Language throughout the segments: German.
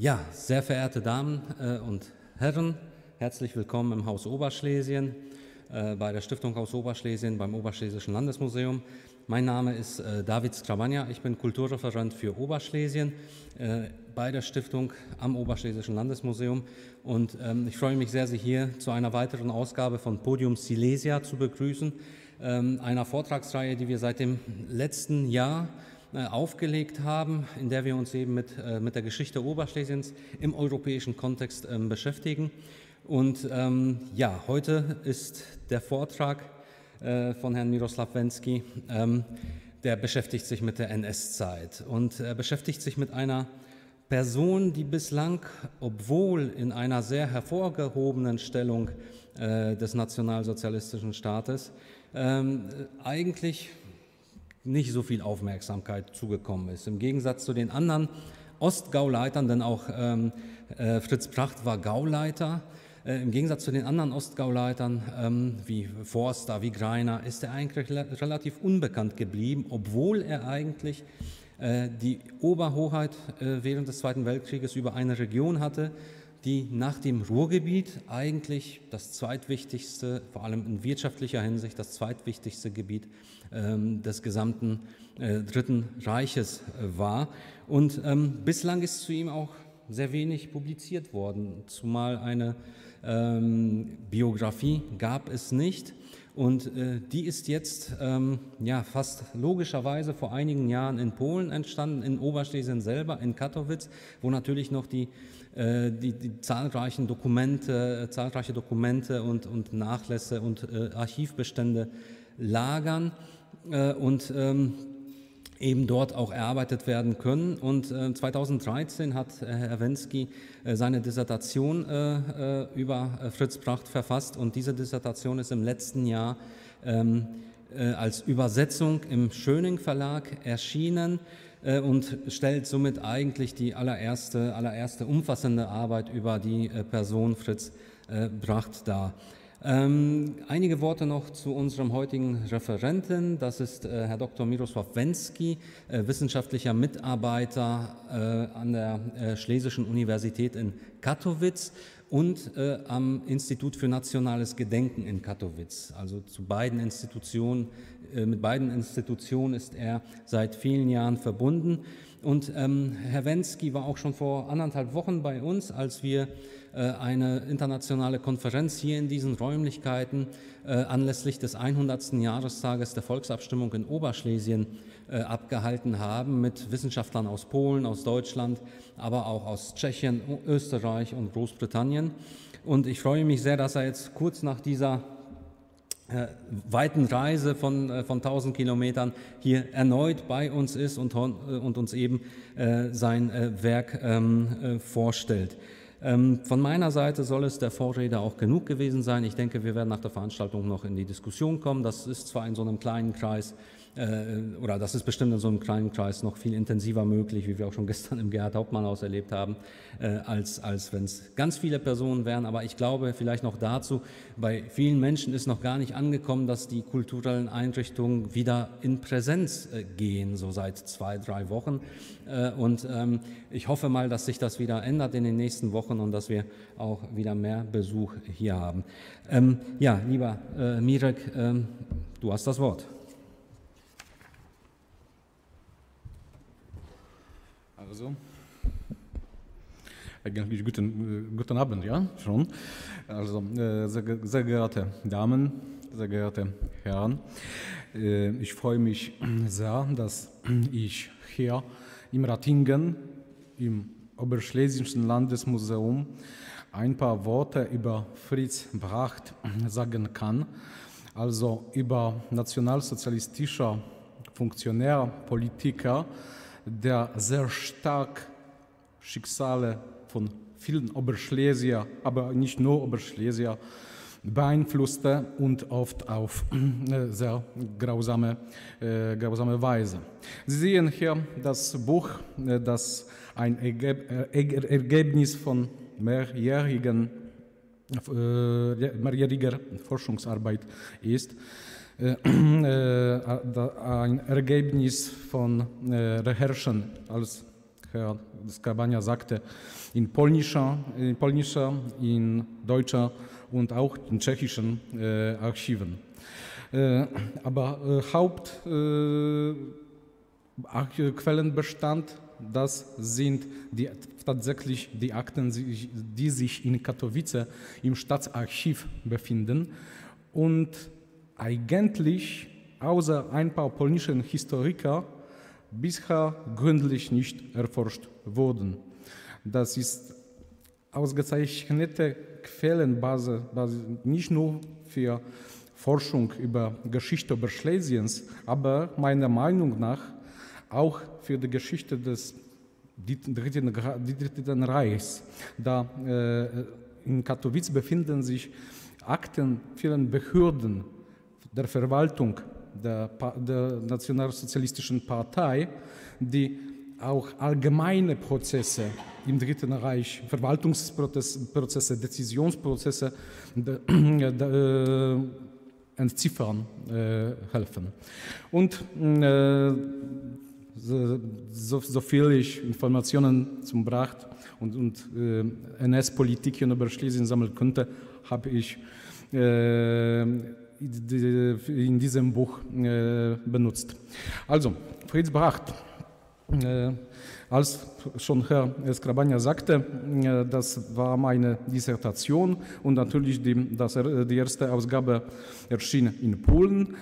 Ja, sehr verehrte Damen äh, und Herren, herzlich willkommen im Haus Oberschlesien, äh, bei der Stiftung Haus Oberschlesien beim Oberschlesischen Landesmuseum. Mein Name ist äh, David Skrawanja, ich bin Kulturreferent für Oberschlesien bei der Stiftung am Oberschlesischen Landesmuseum und ähm, ich freue mich sehr, Sie hier zu einer weiteren Ausgabe von Podium Silesia zu begrüßen, ähm, einer Vortragsreihe, die wir seit dem letzten Jahr aufgelegt haben, in der wir uns eben mit, äh, mit der Geschichte Oberschlesiens im europäischen Kontext ähm, beschäftigen. Und ähm, ja, heute ist der Vortrag äh, von Herrn Miroslav Wensky, ähm, der beschäftigt sich mit der NS-Zeit und er beschäftigt sich mit einer Person, die bislang, obwohl in einer sehr hervorgehobenen Stellung äh, des nationalsozialistischen Staates, ähm, eigentlich nicht so viel Aufmerksamkeit zugekommen ist. Im Gegensatz zu den anderen Ostgauleitern, denn auch ähm, äh, Fritz Pracht war Gauleiter, äh, im Gegensatz zu den anderen Ostgauleitern ähm, wie Forster, wie Greiner, ist er eigentlich relativ unbekannt geblieben, obwohl er eigentlich äh, die Oberhoheit äh, während des Zweiten Weltkrieges über eine Region hatte, die nach dem Ruhrgebiet eigentlich das zweitwichtigste, vor allem in wirtschaftlicher Hinsicht, das zweitwichtigste Gebiet ähm, des gesamten äh, Dritten Reiches äh, war. Und ähm, bislang ist zu ihm auch sehr wenig publiziert worden, zumal eine ähm, Biografie gab es nicht. Und äh, die ist jetzt ähm, ja, fast logischerweise vor einigen Jahren in Polen entstanden, in Oberschlesien selber, in Katowice, wo natürlich noch die, die, die, zahlreichen Dokumente, äh, zahlreiche Dokumente und, und Nachlässe und äh, Archivbestände lagern. Äh, und ähm, eben dort auch erarbeitet werden können. Und 2013 äh, hat Herr Wensky seine Dissertation über Fritz Pracht verfasst und diese Dissertation ist im letzten Jahr ähm, als Übersetzung im Schöning Verlag erschienen und stellt somit eigentlich die allererste, allererste umfassende Arbeit über die Person Fritz Pracht dar. Ähm, einige Worte noch zu unserem heutigen Referenten. Das ist äh, Herr Dr. Miroslav Wensky, äh, wissenschaftlicher Mitarbeiter äh, an der äh, Schlesischen Universität in Katowice und äh, am Institut für nationales Gedenken in Katowice. Also zu beiden Institutionen, äh, mit beiden Institutionen ist er seit vielen Jahren verbunden. Und ähm, Herr Wensky war auch schon vor anderthalb Wochen bei uns, als wir äh, eine internationale Konferenz hier in diesen Räumlichkeiten äh, anlässlich des 100. Jahrestages der Volksabstimmung in Oberschlesien äh, abgehalten haben mit Wissenschaftlern aus Polen, aus Deutschland, aber auch aus Tschechien, Österreich und Großbritannien. Und ich freue mich sehr, dass er jetzt kurz nach dieser weiten Reise von, von 1000 Kilometern hier erneut bei uns ist und, und uns eben sein Werk ähm, vorstellt. Ähm, von meiner Seite soll es der Vorrede auch genug gewesen sein. Ich denke, wir werden nach der Veranstaltung noch in die Diskussion kommen. Das ist zwar in so einem kleinen Kreis äh, oder das ist bestimmt in so einem kleinen Kreis noch viel intensiver möglich, wie wir auch schon gestern im Gerhard Hauptmann-Haus erlebt haben, äh, als, als wenn es ganz viele Personen wären. Aber ich glaube, vielleicht noch dazu, bei vielen Menschen ist noch gar nicht angekommen, dass die kulturellen Einrichtungen wieder in Präsenz äh, gehen, so seit zwei, drei Wochen. Und ähm, ich hoffe mal, dass sich das wieder ändert in den nächsten Wochen und dass wir auch wieder mehr Besuch hier haben. Ähm, ja, lieber Mirek, ähm, du hast das Wort. Also, eigentlich guten, guten Abend, ja, schon. Also, äh, sehr, sehr geehrte Damen, sehr geehrte Herren, äh, ich freue mich sehr, dass ich hier im Ratingen, im Oberschlesischen Landesmuseum, ein paar Worte über Fritz Bracht sagen kann, also über nationalsozialistischer Funktionär, Politiker, der sehr stark Schicksale von vielen Oberschlesier, aber nicht nur Oberschlesier, beeinflusste und oft auf äh, sehr grausame, äh, grausame Weise. Sie sehen hier das Buch, äh, das ein Ergebnis von mehrjährigen, äh, mehrjähriger Forschungsarbeit ist. Äh, äh, ein Ergebnis von äh, Recherchen als Herr Skabania sagte, in polnischer, in polnischer, in deutscher und auch in tschechischen äh, Archiven. Äh, aber äh, Hauptquellenbestand, das sind die, tatsächlich die Akten, die sich in Katowice im Staatsarchiv befinden und eigentlich außer ein paar polnischen Historiker bisher gründlich nicht erforscht wurden. Das ist ausgezeichnete Quellenbasis nicht nur für Forschung über Geschichte Oberschlesiens, aber meiner Meinung nach auch für die Geschichte des Dritten, Dritten Reichs. Da äh, in Katowice befinden sich Akten vielen Behörden der Verwaltung der, der Nationalsozialistischen Partei, die auch allgemeine Prozesse im Dritten Reich, Verwaltungsprozesse, Decisionsprozesse de, de, äh, entziffern äh, helfen. Und äh, so, so, viel ich Informationen zum Bracht und, und äh, NS-Politik in Oberschlesien sammeln konnte, habe ich äh, in diesem Buch äh, benutzt. Also, Fritz Bracht, äh, als schon Herr Skrabania sagte, äh, das war meine Dissertation und natürlich die, das, die erste Ausgabe erschien in Polen.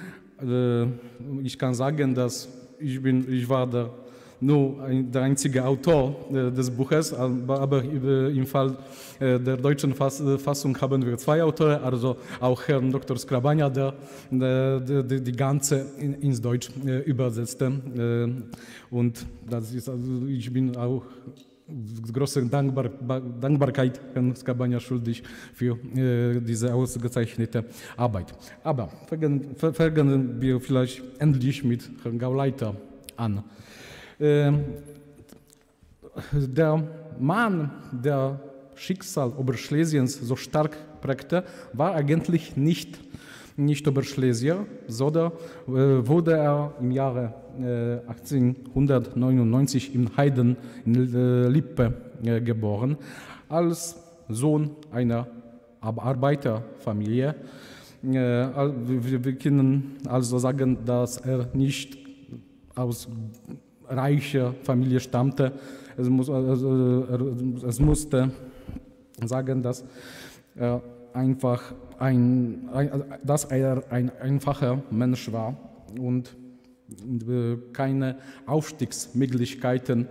Ich kann sagen, dass ich, bin, ich war der nur der einzige Autor äh, des Buches, aber, aber äh, im Fall der deutschen Fass, Fassung haben wir zwei Autoren, also auch Herrn Dr. Skrabania, der, die ganze in, ins Deutsch übersetzte. Und das ist, also ich bin auch große Dankbar, Dankbarkeit Herrn Skabania schuldig für äh, diese ausgezeichnete Arbeit. Aber fangen, fangen wir vielleicht endlich mit Herrn Gauleiter an. Ähm, der Mann, der Schicksal Oberschlesiens so stark prägte, war eigentlich nicht, nicht Oberschlesier, sondern äh, wurde er im Jahre 1899 äh, in Heiden in äh, Lippe geboren, als Sohn einer Arbeiterfamilie. Wir können also sagen, dass er nicht aus reiche Familie stammte. Es, muss, also, es musste sagen, dass er einfach ein, dass er ein einfacher Mensch war und keine Aufstiegsmöglichkeiten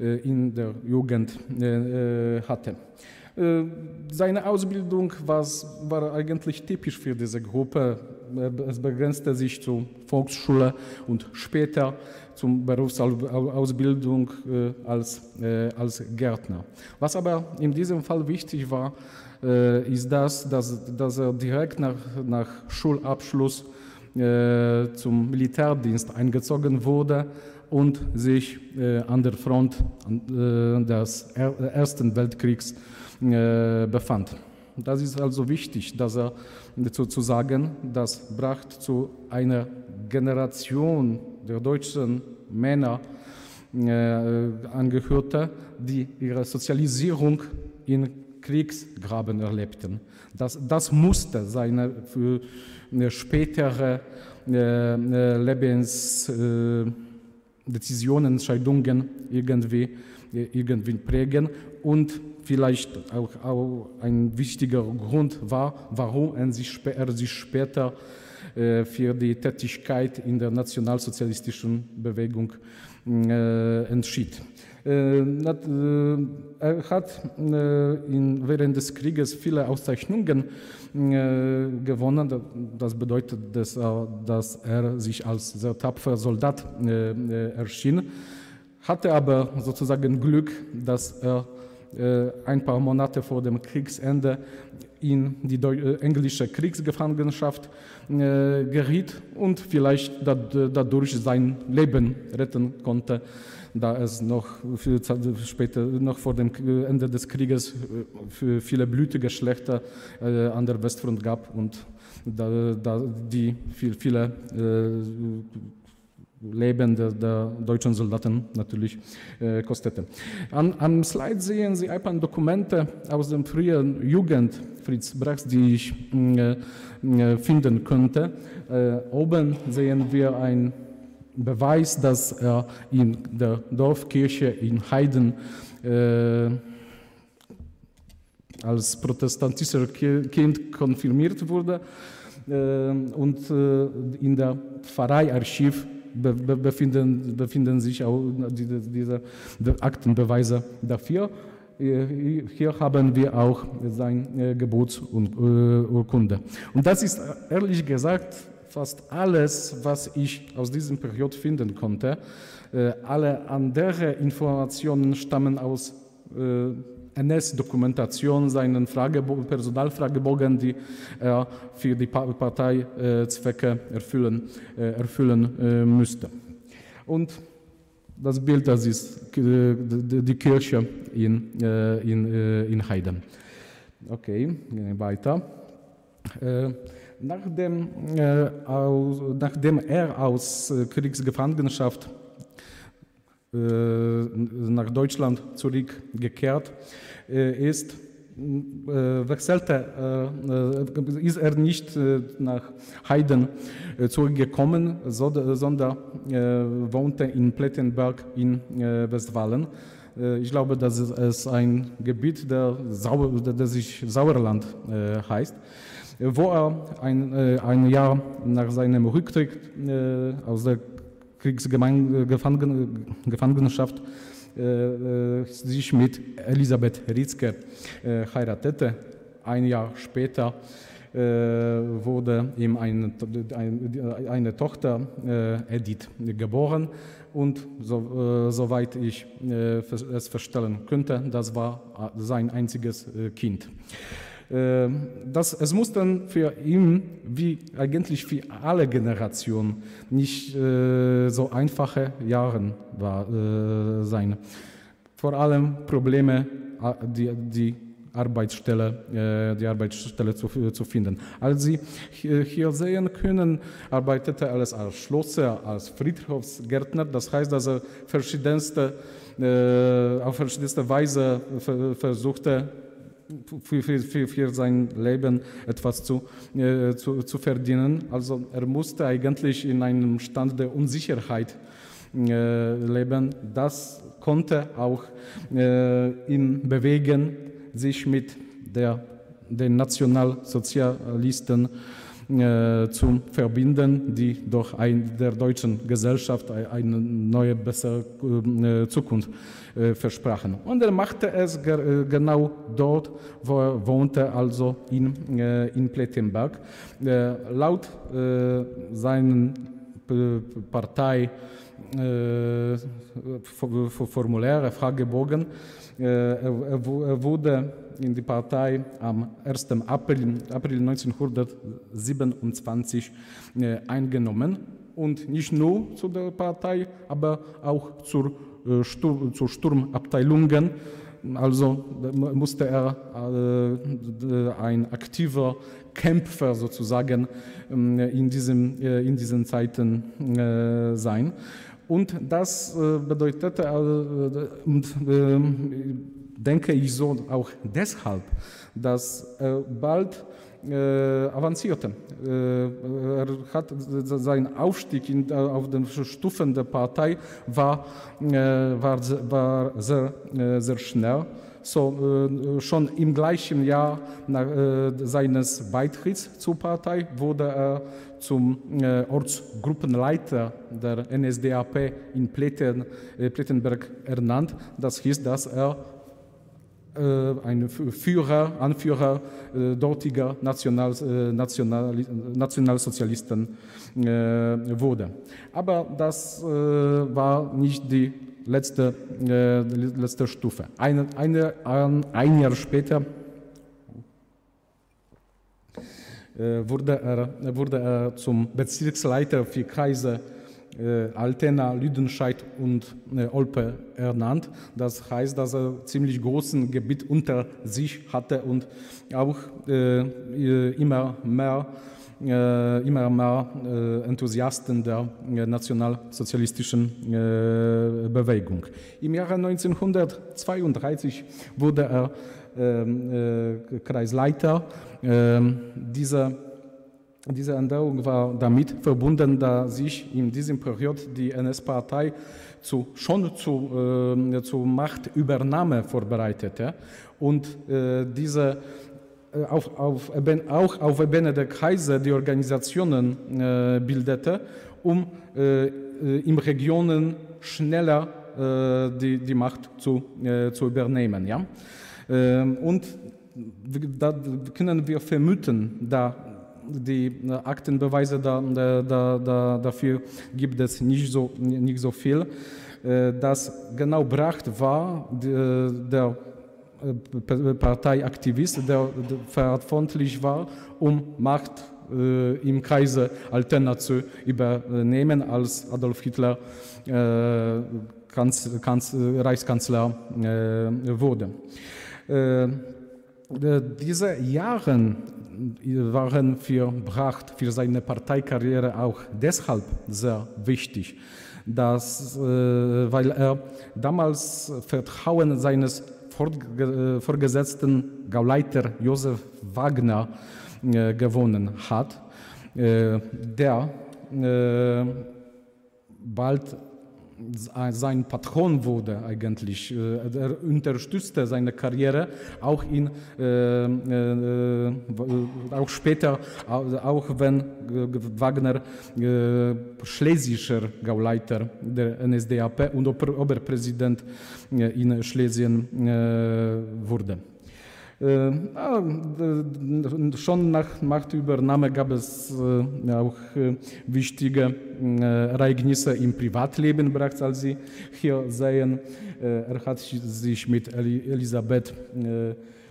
äh, in der Jugend äh, hatte. Äh, seine Ausbildung war eigentlich typisch für diese Gruppe. Es begrenzte sich zur Volksschule und später zur Berufsausbildung äh, als, äh, als Gärtner. Was aber in diesem Fall wichtig war, ist das, dass, dass er direkt nach, nach Schulabschluss zum Militärdienst eingezogen wurde und sich an der Front des Ersten Weltkriegs äh, befand. Das ist also wichtig, dass er zu, zu sagen, das bracht zu einer Generation der deutschen Männer äh, angehörte, die ihre Sozialisierung in Kriegsgraben erlebten. Das, das musste seine für eine spätere äh, äh Lebensdecisionen, äh, Entscheidungen irgendwie, irgendwie prägen und vielleicht auch, auch ein wichtiger Grund war, warum er sich, er sich später äh, für die Tätigkeit in der nationalsozialistischen Bewegung äh, entschied. Äh, äh er hat äh, während des Krieges viele Auszeichnungen gewonnen. Das bedeutet, dass er, dass er sich als sehr tapferer Soldat erschien, hatte aber sozusagen Glück, dass er ein paar Monate vor dem Kriegsende in die äh, englische Kriegsgefangenschaft äh, geriet und vielleicht dadurch sein Leben retten konnte, da es noch später, noch vor dem Ende des Krieges viele Blütegeschlechter an der Westfront gab und die viel, viele Leben der, der, deutschen Soldaten natürlich äh, kostete. An, am Slide sehen Sie ein paar Dokumente aus der frühen Jugend Fritz Brachs, die ich äh, äh, finden könnte. Äh, oben sehen wir ein Beweis, dass er in der Dorfkirche in Heiden äh, als protestantischer Kind konfirmiert wurde äh, und in der Pfarreiarchiv be befinden, befinden sich auch diese, diese Aktenbeweise dafür. Äh, hier haben wir auch seine Geburtsurkunde. Und das ist ehrlich gesagt fast alles, was ich aus diesem Period finden konnte. Alle andere Informationen stammen aus NS-Dokumentation, seinen Fragebo Personalfragebogen, die er für die Parteizwecke erfüllen, erfüllen müsste. Und das Bild, das ist die Kirche in, in, in Heiden. Okay, weiter. Nachdem, nachdem er aus Kriegsgefangenschaft nach Deutschland zurückgekehrt ist, wechselte, ist er nicht nach Heiden zurückgekommen, sondern wohnte in Plettenberg in Westfalen. Ich glaube, dass es ein Gebiet, der, Sau der sich Sauerland heißt, wo er ein, ein Jahr nach seinem Rücktritt aus der Kriegsgefangenschaft äh, sich mit Elisabeth Ritzke äh, heiratete. Ein Jahr später äh, wurde ihm eine, eine Tochter, Edith, geboren. Und so, soweit ich es feststellen könnte, das war sein einziges Kind. Ähm, das, es muss dann für ihn, wie eigentlich für alle Generationen, nicht äh, so einfache Jahre war, äh, sein. Vor allem Probleme, äh, die, die Arbeitsstelle, die Arbeitsstelle zu, zu finden. Als Sie hier sehen können, arbeitete er als Schlosser, als Friedhofsgärtner. Das heißt, dass er verschiedenste, auf verschiedenste Weise versuchte, für, für, für, sein Leben etwas zu, äh, zu, zu, verdienen. Also er musste eigentlich in einem Stand der Unsicherheit äh, leben. Das konnte auch äh, ihn bewegen, sich mit der, den Nationalsozialisten äh, zu verbinden, die durch ein, der deutschen Gesellschaft eine neue, bessere äh, Zukunft äh, versprachen. Und er machte es ge genau dort, wo er wohnte, also in, in Plettenberg. laut seinen Partei Formulare, Fragebogen. Er wurde in die Partei am 1. April, April 1927 eingenommen und nicht nur zu der Partei, aber auch zur, Sturm, zur Sturmabteilungen. Also musste er ein aktiver Kämpfer sozusagen in, diesem, in diesen Zeiten sein. Und das äh, bedeutete, äh, äh, denke ich so auch deshalb, dass er bald avancierte. Er hat sein Aufstieg auf den Stufen der Partei war, war, war sehr, sehr schnell. So, schon im gleichen Jahr nach, seines Beitritts zur Partei wurde er zum äh, Ortsgruppenleiter der NSDAP in Pletten, äh, Plettenberg ernannt. Das hieß, dass er äh, ein Führer, Anführer dortiger National, National, Nationalsozialisten wurde. Aber das war nicht die letzte, letzte Stufe. Eine, eine, ein Jahr später äh, wurde, er, wurde er zum Bezirksleiter für Kreise äh, Altena, Lüdenscheid und äh, Olpe ernannt. Das heißt, dass er ziemlich großen Gebiet unter sich hatte und auch äh, immer mehr äh, immer mehr äh, Enthusiasten der äh, nationalsozialistischen äh, Bewegung. Im Jahre 1932 wurde er ähm, äh, Kreisleiter. Ähm, diese diese Änderung war damit verbunden, da sich in diesem Period die NS-Partei zu, schon zu, äh, zur Machtübernahme vorbereitete und äh, diese äh, auf, auf, auch auf Ebene der Kreise die Organisationen äh, bildete, um äh, in Regionen schneller äh, die, die Macht zu, äh, zu übernehmen. Ja? Ähm, und da können wir vermuten, da die Aktenbeweise da, da, da, dafür gibt es nicht so, nicht so viel, äh, dass genau Bracht war der äh, Parteiaktivist, der verantwortlich war, um Macht äh, im Kreise Altena zu übernehmen, als Adolf Hitler äh, Kanz, Kanz, Reichskanzler äh, wurde. Äh, diese Jahre waren für Bracht, für seine Parteikarriere auch deshalb sehr wichtig, dass, äh, weil er damals Vertrauen seines äh, Vorgesetzten Gauleiter Josef Wagner äh, gewonnen hat, äh, der bald sein Patron wurde eigentlich. Er unterstützte seine Karriere auch, in, äh, auch später, auch wenn Wagner äh, schlesischer Gauleiter der NSDAP und Oberpräsident in Schlesien wurde. Äh, schon nach Machtübernahme gab es äh, auch äh, wichtige Ereignisse im Privatleben bereits, als Sie hier sehen. Er hat sich mit Elisabeth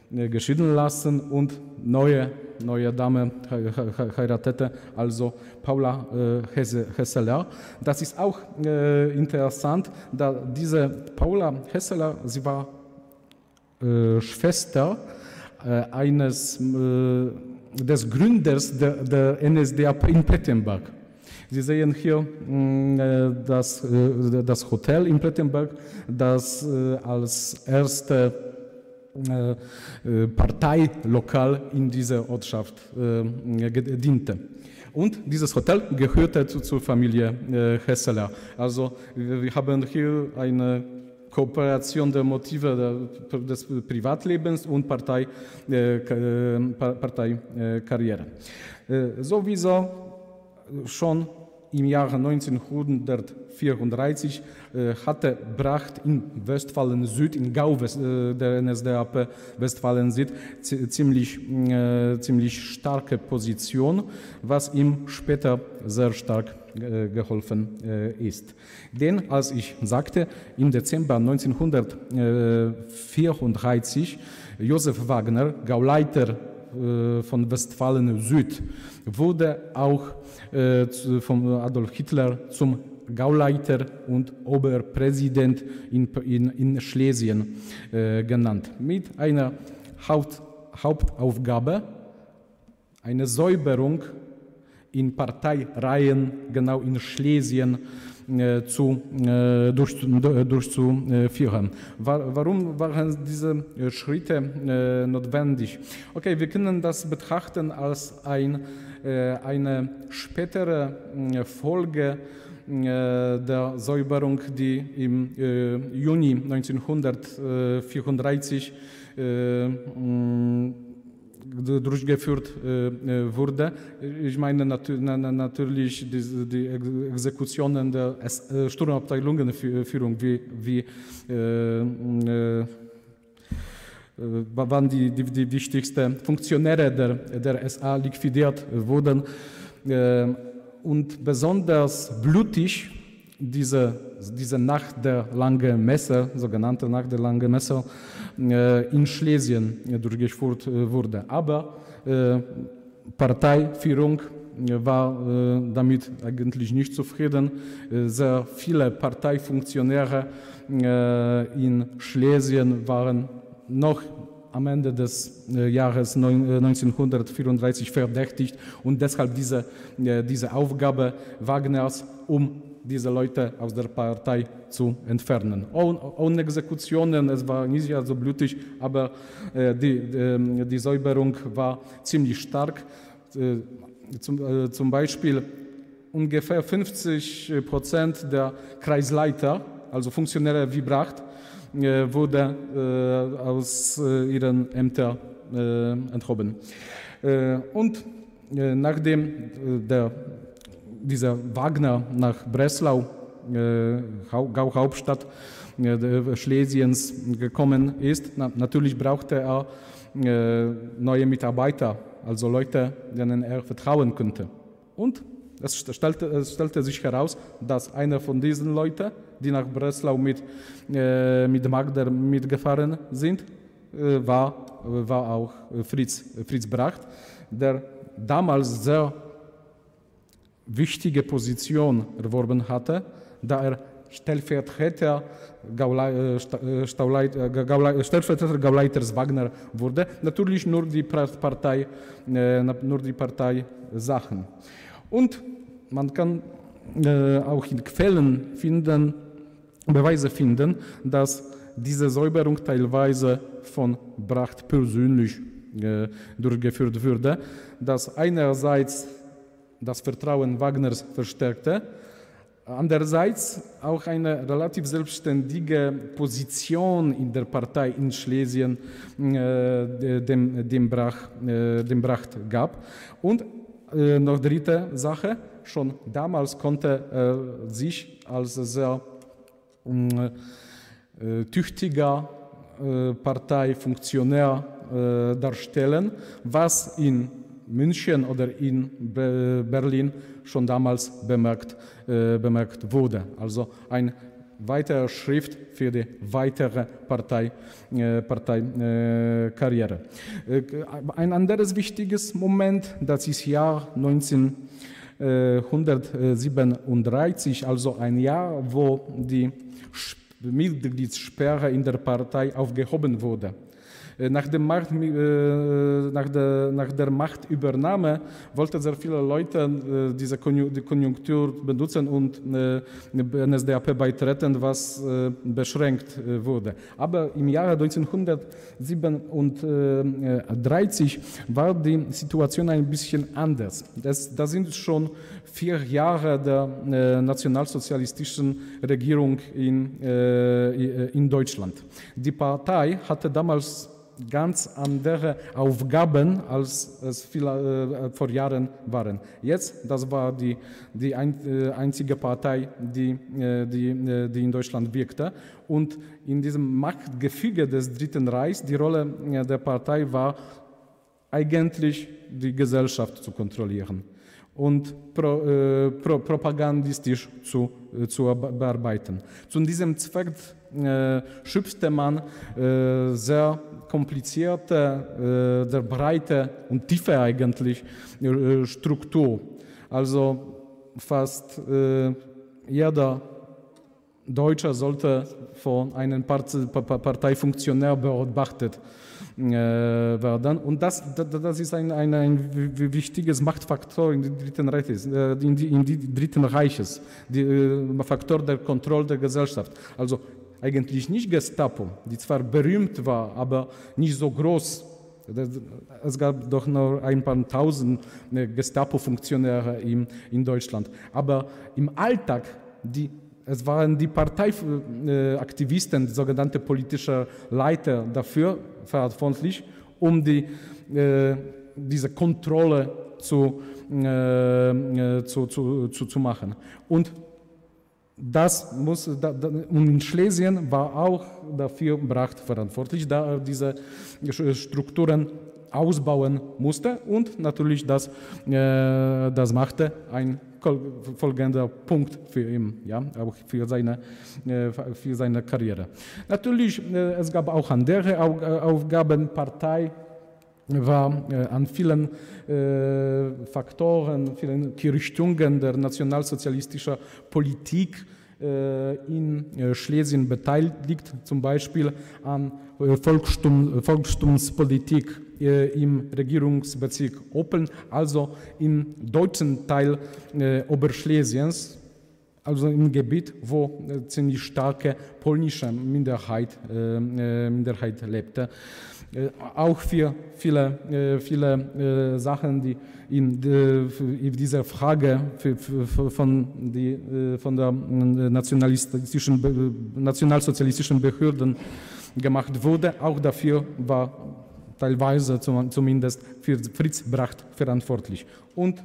geschieden lassen und neue, neue Dame heiratete, also Paula Hesseler. Das ist auch interessant, da diese Paula Hesseler, sie war Schwester eines äh, des Gründers der, der NSDAP in Plettenberg. Sie sehen hier mm, äh, das, das Hotel in Plettenberg, das als erste Parteilokal in dieser Ortschaft diente. Und dieses Hotel gehörte zur Familie Hesseler. Also wir haben hier eine Kooperation der Motive des Privatlebens und Partei, äh, Parteikarriere. Äh, sowieso schon im Jahre 1934 äh, hatte Bracht in Westfalen-Süd, in Gau äh, der NSDAP Westfalen-Süd, ziemlich, äh, ziemlich starke Position, was ihm später sehr stark geholfen ist. Denn, als ich sagte, im Dezember 1934 Josef Wagner, Gauleiter von Westfalen Süd, wurde auch von Adolf Hitler zum Gauleiter und Oberpräsident in, in, in Schlesien äh, genannt, mit einer Haupt, Hauptaufgabe, eine Säuberung in Parteireihen, genau in Schlesien, äh, zu, äh, durch, durchzuführen. Warum waren diese Schritte äh, notwendig? Okay, wir können das betrachten als ein, eine spätere Folge der Säuberung, die im Juni 1934 durchgeführt wurde. Ich meine natürlich die, die Exekutionen der Sturmabteilungenführung, wie, wie wann die, die, die wichtigsten Funktionäre der, der SA liquidiert wurden. Und besonders blutig diese, diese Nacht der langen Messe, sogenannte Nacht der langen Messe, äh, in Schlesien durchgeführt äh, wurde. Aber äh, Parteiführung war damit eigentlich nicht zufrieden. Sehr viele Parteifunktionäre in Schlesien waren noch am Ende des Jahres 1934 verdächtigt und deshalb diese, diese Aufgabe Wagners, um diese Leute aus der Partei zu entfernen. Ohne Exekutionen, es war nicht so blutig, aber die, ähm, die Säuberung war ziemlich stark. Zum, zum Beispiel ungefähr 50 Prozent der Kreisleiter, also Funktionäre wie Bracht, äh, wurde äh, aus äh, ihren Ämtern enthoben. Und nachdem der, dieser Wagner nach Breslau, Gauhauptstadt Schlesiens, gekommen ist, natürlich brauchte er neue Mitarbeiter, also Leute, denen er vertrauen könnte. Und es stellte, es stellte, sich heraus, dass einer von diesen Leuten, die nach Breslau mit, äh, mit Magder mitgefahren sind, äh, war, war auch Fritz, Fritz Bracht, der damals sehr wichtige Position erworben hatte, da er Stellvertreter, Gauleiters Wagner wurde. Natürlich nur die Partei, nur die Partei Sachen. Und man kann äh, auch in Quellen finden, Beweise finden, dass diese Säuberung teilweise von Bracht persönlich äh, durchgeführt wurde, dass einerseits das Vertrauen Wagners verstärkte, andererseits auch eine relativ selbstständige Position in der Partei in Schlesien äh, dem, dem, Brach, äh, dem Bracht gab. Und äh, noch dritte Sache, schon damals konnte er sich als sehr mm, äh, tüchtiger äh, Parteifunktionär äh, darstellen, was in München oder in Berlin schon damals bemerkt, äh, bemerkt wurde. Also ein weitere Schrift für die weitere Partei, äh, Parteikarriere. Äh, ein anderes wichtiges Moment, das ist Jahr 1937, also ein Jahr, wo die Mitgliedssperre in der Partei aufgehoben wurde. Nach, dem äh, nach, der, nach der Machtübernahme wollten sehr viele Leute diese Konjunktur benutzen und NSDAP beitreten, was beschränkt wurde. Aber im Jahre 1937 war die Situation ein bisschen anders. Das, das sind schon vier Jahre der nationalsozialistischen Regierung in, in Deutschland. Die Partei hatte damals ganz andere Aufgaben, als es viele, äh, vor Jahren waren. Jetzt, das war die, die ein, äh, einzige Partei, die, äh, die, äh, die in Deutschland wirkte. Und in diesem Machtgefüge des Dritten Reichs, die Rolle äh, der Partei war eigentlich die Gesellschaft zu kontrollieren und pro, äh, pro, propagandistisch zu, äh, zu bearbeiten. Zu diesem Zweck schöpfte man sehr komplizierte, sehr breite und tiefe eigentlich äh, Struktur. Also fast äh, jeder Deutscher sollte von einem Parteifunktionär beobachtet werden. Und das, das ist ein, ein, ein wichtiges Machtfaktor in Dritten Reiches, in die, in die Dritten Reiches, der Faktor der Kontrolle der Gesellschaft. Also eigentlich nicht Gestapo, die zwar berühmt war, aber nicht so groß. Es gab doch nur ein paar tausend äh, Gestapo-Funktionäre in, Deutschland. Aber im Alltag, die, es waren die Parteiaktivisten, sogenannte politische Leiter dafür verantwortlich, um die, äh, diese Kontrolle zu, äh, zu, zu, zu, zu machen. Und das muss, und in Schlesien war auch dafür Bracht verantwortlich, da er diese Strukturen ausbauen musste und natürlich das, äh, das machte ein folgender Punkt für ihn, ja, auch für seine, äh, für seine Karriere. Natürlich, äh, es gab auch andere Aufgaben, Partei, war äh, an vielen äh, Faktoren, vielen Richtungen der nationalsozialistischen Politik in Schlesien beteiligt, zum Beispiel an Volkssturm, Volkssturmspolitik im Regierungsbezirk Oppeln, also im deutschen Teil Oberschlesiens, also im Gebiet, wo ziemlich starke polnische Minderheit, Minderheit lebte. Auch für viele, viele Sachen, die in, dieser Frage von, die, von der nationalistischen, nationalsozialistischen Behörden gemacht wurde, auch dafür war teilweise zumindest für Fritz Bracht verantwortlich. Und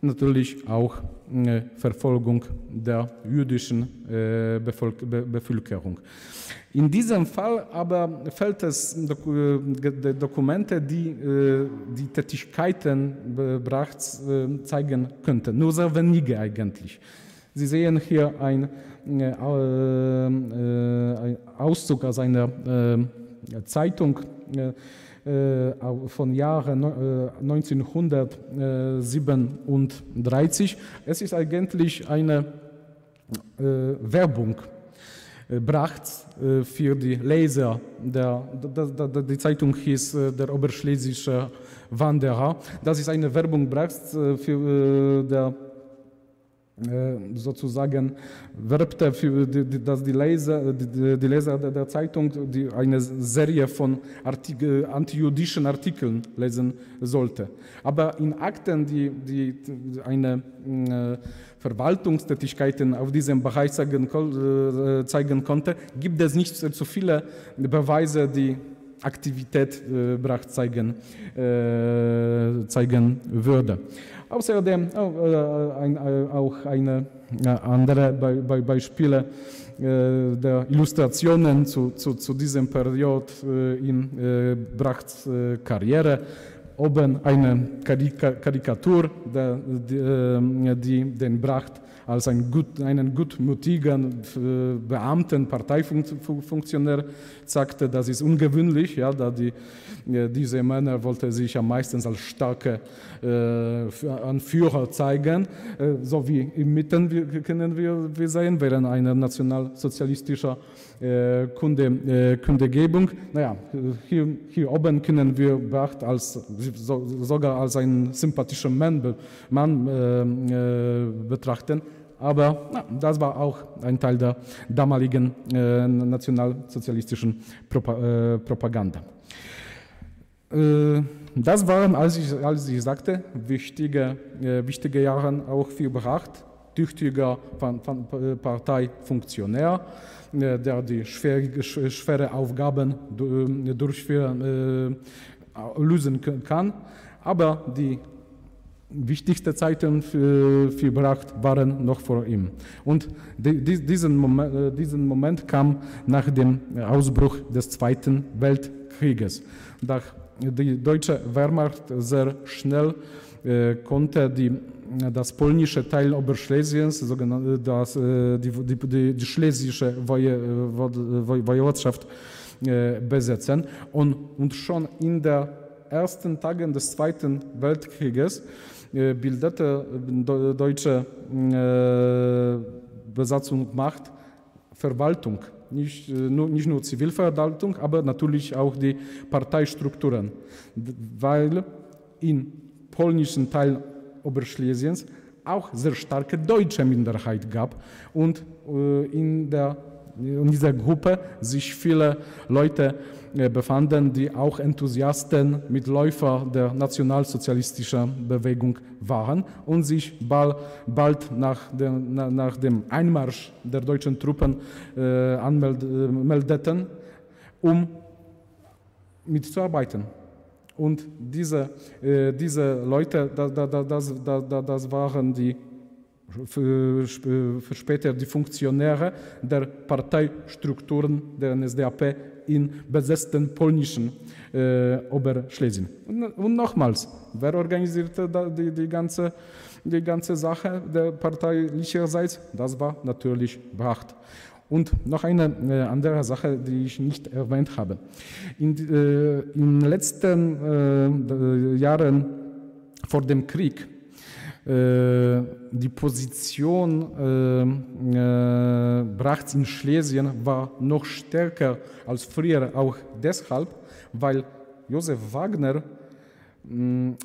natürlich auch äh, Verfolgung der jüdischen äh, Bevölkerung. In diesem Fall aber fällt es Doku Dokumente, die die Tätigkeiten Brachts zeigen könnten, nur sehr wenige eigentlich. Sie sehen hier ein, äh, ein Auszug aus einer Zeitung von Jahren 1937. Es ist eigentlich eine Werbung Brachts für die Leser. Der, der, der, die Zeitung hieß der Oberschlesische Wanderer. Das ist eine Werbung Brachts für der sozusagen werbte für die, dass die Leser, die, die Leser der, Zeitung die eine Serie von Artikel, antijüdischen Artikeln lesen sollte. Aber in Akten, die, die eine äh, Verwaltungstätigkeiten auf diesem Bereich zeigen, äh, zeigen konnte, gibt es nicht so viele Beweise, die Aktivität äh, zeigen, äh, zeigen würde. Außerdem auch eine andere Beispiele der Illustrationen zu, zu, zu diesem Period in Brachts Karriere. Oben eine Karikatur, die den Bracht als einen, gut, einen gutmütigen Beamten, Parteifunktionär sagte, das ist ungewöhnlich, ja, da die, diese Männer wollten sich am meisten als starke äh, Anführer zeigen, äh, so wie im Mitten können wir, wir sehen, während einer nationalsozialistischer äh, Kunde, äh, Kundegebung. Naja, hier, hier oben können wir Bracht als, so, sogar als einen sympathischen Mann, Mann äh, betrachten aber na, das war auch ein Teil der damaligen äh, nationalsozialistischen Propa äh, Propaganda. Äh, das waren, als ich, als ich sagte, wichtige, äh, wichtige Jahre auch für Bracht, tüchtiger Parteifunktionär, äh, der die schwere, schwere Aufgaben durchführen, lösen kann, aber die wichtigste Zeiten für, für Bracht waren noch vor ihm. Und die, diesen, Moment, äh, diesen Moment kam nach dem Ausbruch des Zweiten Weltkrieges. Da die deutsche Wehrmacht sehr schnell äh, konnte die, das polnische Teil Oberschlesiens, das, äh, die, die, die schlesische Wojewodschaft äh, besetzen. Und, und schon in den ersten Tagen des Zweiten Weltkrieges bildete deutsche Besatzungsmacht Verwaltung, nicht, nur, nicht nur Zivilverwaltung, aber natürlich auch die Parteistrukturen, weil in polnischen Teil Oberschlesiens auch sehr starke deutsche Minderheit gab und in der in dieser Gruppe sich viele Leute befanden, die auch Enthusiasten, Mitläufer der nationalsozialistischen Bewegung waren und sich bald, bald nach, dem, nach dem Einmarsch der deutschen Truppen äh, anmeldeten, um mitzuarbeiten. Und diese, äh, diese Leute, das, das, das, das waren die für später die Funktionäre der Parteistrukturen der NSDAP in besetzten polnischen äh, Oberschlesien. Und, und, nochmals, wer organisierte die, die, ganze, die ganze Sache der parteilicherseits? Das war natürlich Bracht. Und noch eine äh, andere Sache, die ich nicht erwähnt habe. In, äh, den letzten äh, Jahren vor dem Krieg die Position äh, Brachts in Schlesien war noch stärker als früher, auch deshalb, weil Josef Wagner mh,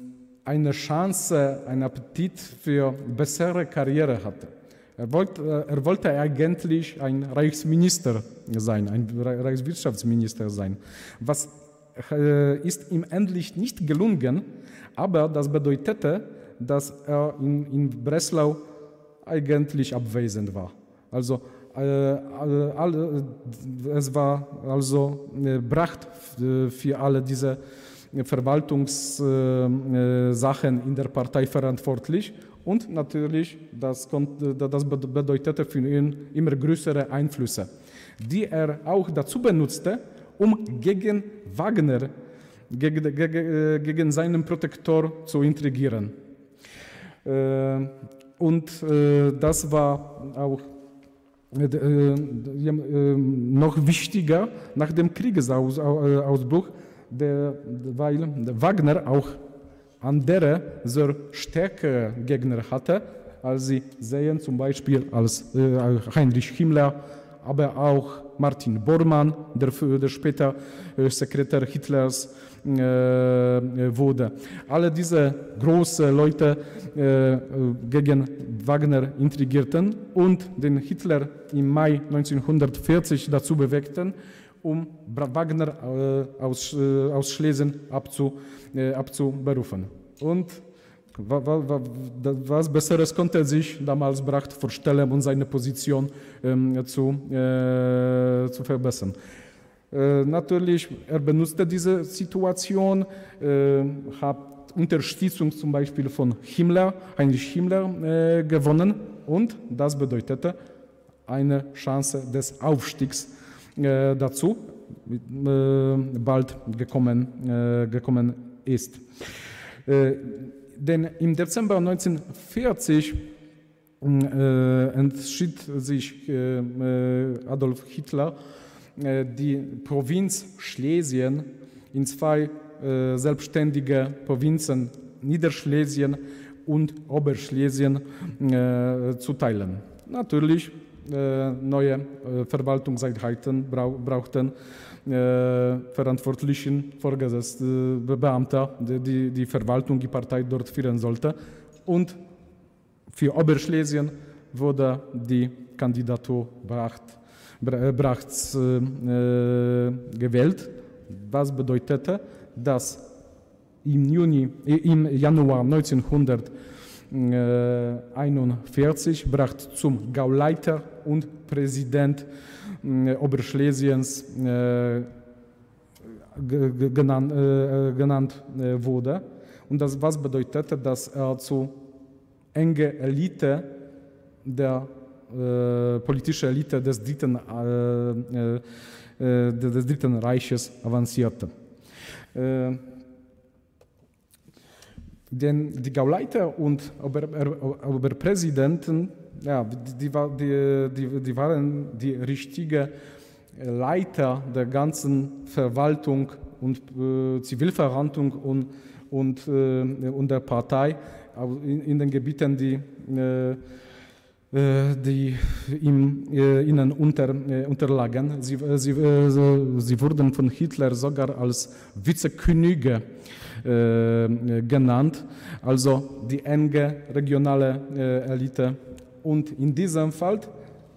eine Chance, einen Appetit für bessere Karriere hatte. Er wollte, er wollte eigentlich ein Reichsminister sein, ein Reichswirtschaftsminister sein, was ist ihm endlich nicht gelungen, aber das bedeutete, dass er in, in Breslau eigentlich abwesend war. Also äh, alle, es war also äh, Bracht für alle diese Verwaltungssachen in der Partei verantwortlich und natürlich das, das bedeutete für ihn immer größere Einflüsse, die er auch dazu benutzte, um gegen Wagner, gegen, gegen, gegen seinen Protektor zu intrigieren. Äh, und äh, das war auch äh, noch wichtiger nach dem Kriegesausbruch, weil Wagner auch andere sehr starke Gegner hatte, als sie sehen zum Beispiel als Heinrich Himmler, aber auch Martin Bormann, der, der später Sekretär Hitlers wurde. Alle diese großen Leute äh, gegen Wagner intrigierten und den Hitler im Mai 1940 dazu bewegten, um Wagner aus, aus Schlesien abzu, abzuberufen. Und was Besseres konnte sich damals Bracht vorstellen, um seine Position ähm, zu, äh, zu verbessern. Äh, natürlich, er benutzte diese Situation, äh, hat Unterstützung zum Beispiel von Himmler, Heinrich Himmler äh, gewonnen und das bedeutete eine Chance des Aufstiegs dazu, bald gekommen, gekommen ist. denn im Dezember 1940 entschied sich Adolf Hitler, die Provinz Schlesien in zwei äh, selbstständige Provinzen Niederschlesien und Oberschlesien äh, zu teilen. Natürlich neue Verwaltungseinheiten brauchten verantwortlichen vorgesetzte Beamter, die die Verwaltung, die Partei dort führen sollte. Und für Oberschlesien wurde die Kandidatur Bracht Brachts äh, gewählt, was bedeutete, dass im, Juni, im Januar 1941 Bracht zum Gauleiter und Präsident Oberschlesiens genannt, genannt wurde. Und das was bedeutete, dass er zu enge Elite der politische Elite des Dritten, äh, äh, des Dritten Reiches avancierte. Denn die Gauleiter und Oberpräsidenten, ja, die, die, die, die waren die richtigen Leiter der ganzen Verwaltung und äh, Zivilverwaltung und, und, äh, und der Partei in, in den Gebieten, die äh, äh, die ihm, äh, ihnen unter, äh, unterlagen. Sie, sie, sie wurden von Hitler sogar als Vizekönige genannt, also die enge regionale Elite. Und in diesem Fall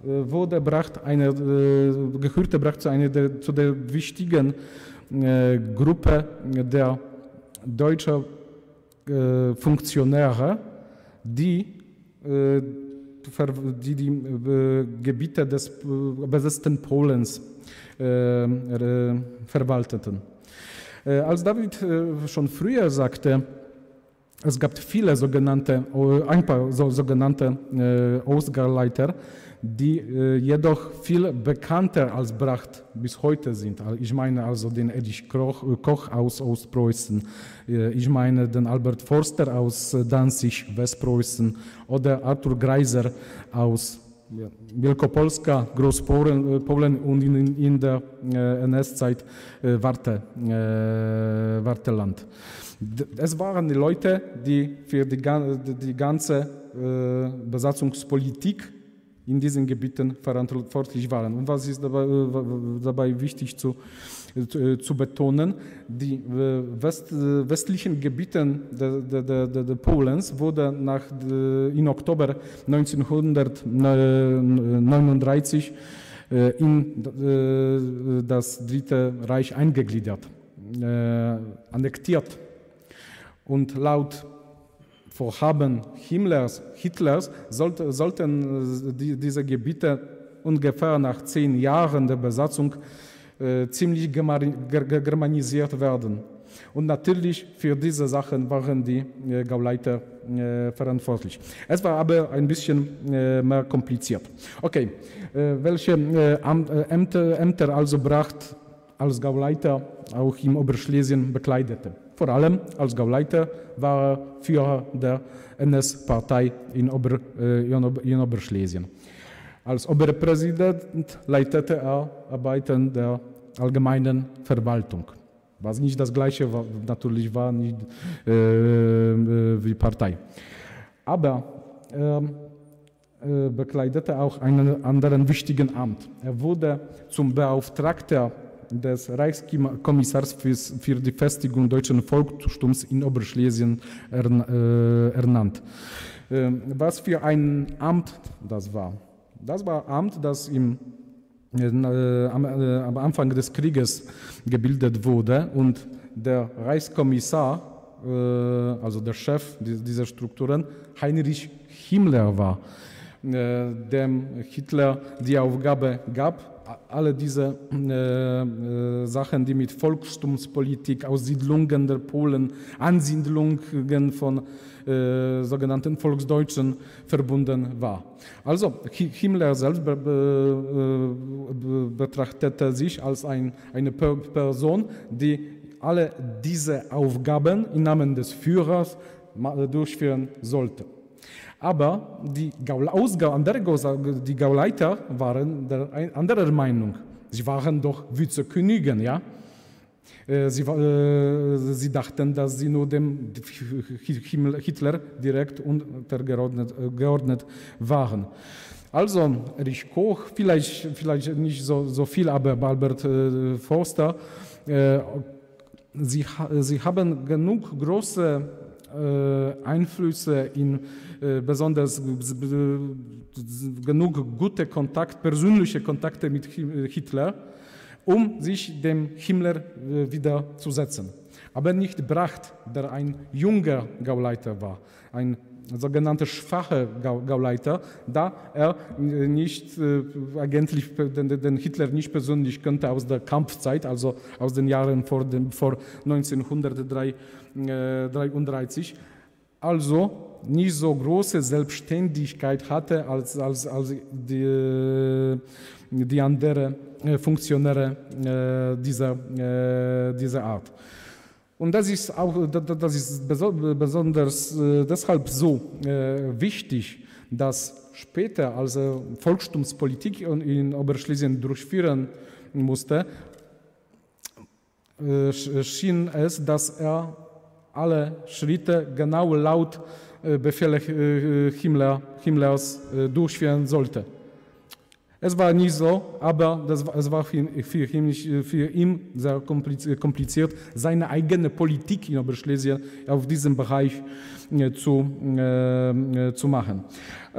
wurde Bracht eine, gehörte Bracht zu einer der, zu der wichtigen Gruppe der deutschen Funktionäre, die die die äh, Gebiete des äh, besetzten Polens äh, verwalteten. Als David schon früher sagte, es gab viele sogenannte, ein paar sogenannte Ostgarleiter, die äh, jedoch viel bekannter als Bracht bis heute sind. Ich meine also den Erich Koch, äh, Koch aus Ostpreußen, äh, ich meine den Albert Forster aus Danzig, Westpreußen oder Arthur Greiser aus Wielkopolska, Großpolen Polen und in, in der äh, NS-Zeit äh, Warte, äh, Warteland. Es waren die Leute, die für die, die ganze äh, Besatzungspolitik in diesen Gebieten verantwortlich waren. Und was ist dabei, äh, dabei wichtig zu, äh, zu betonen? Die äh, West, westlichen Gebiete de, de, de, Polens wurde nach, in Oktober 1939 in das Dritte Reich eingegliedert, annektiert. Und laut Vorhaben Himmlers, Hitlers sollte, sollten die, diese Gebiete ungefähr nach zehn Jahren der Besatzung äh, ziemlich germanisiert werden. Und natürlich für diese Sachen waren die äh, Gauleiter äh, verantwortlich. Es war aber ein bisschen äh, mehr kompliziert. Okay, äh, welche äh, Ämter, Ämter also bracht als Gauleiter auch im Oberschlesien bekleidete? Vor allem als Gauleiter war er Führer der NS-Partei in, Ober, äh, in Oberschlesien. Als Oberpräsident leitete er Arbeiten der allgemeinen Verwaltung, was nicht das gleiche war, natürlich war nicht äh, äh, wie Partei. Aber ähm, äh, bekleidete auch einen anderen wichtigen Amt. Er wurde zum Beauftragter des Reichskommissars für die Festigung deutschen Volkstums in Oberschlesien äh, ernannt. Ähm, was für ein Amt das war. Das war ein Amt, das im, äh, am, äh, am Anfang des Krieges gebildet wurde und der Reichskommissar, also der Chef dieser Strukturen, Heinrich Himmler war, dem Hitler die Aufgabe gab, alle diese äh, äh, Sachen, die mit Volkstumspolitik, Aussiedlungen der Polen, Ansiedlungen von äh, sogenannten Volksdeutschen verbunden war. Also Himmler selbst be, be, betrachtete sich als ein, eine Person, die alle diese Aufgaben im Namen des Führers durchführen sollte. Aber die Ausgabe, andere, die Gauleiter waren der, anderer Meinung. Sie waren doch Vizekönige, ja. Äh, sie, äh, sie, dachten, dass sie nur dem Hitler direkt untergeordnet geordnet waren. Also Erich Koch, vielleicht, vielleicht nicht so, so viel, aber Albert äh, Forster, äh, sie, sie haben genug große äh, Einflüsse in äh, besonders genug gute Kontakt, persönliche Kontakte mit Hitler, um sich dem Himmler äh, widerzusetzen. Aber nicht Bracht, der ein junger Gauleiter war, ein sogenannter schwacher Gauleiter, da er nicht äh, eigentlich den, den, Hitler nicht persönlich kannte aus der Kampfzeit, also aus den Jahren vor, dem, vor 1933, also nicht so große Selbstständigkeit hatte als, als, als die, die anderen äh, Funktionäre äh, dieser, äh, dieser Art. Und das ist, auch, das ist besonders deshalb so wichtig, dass später, als er Volksstumspolitik in Oberschlesien durchführen musste, schien es, dass er alle Schritte genau laut äh, Befehle äh, Himmler, Himmlers durchführen sollte. Es war nicht so, aber das, es war für, für, ihn, für ihn sehr kompliziert, seine eigene Politik in Oberschlesien auf diesem Bereich zu, äh, zu machen. Äh,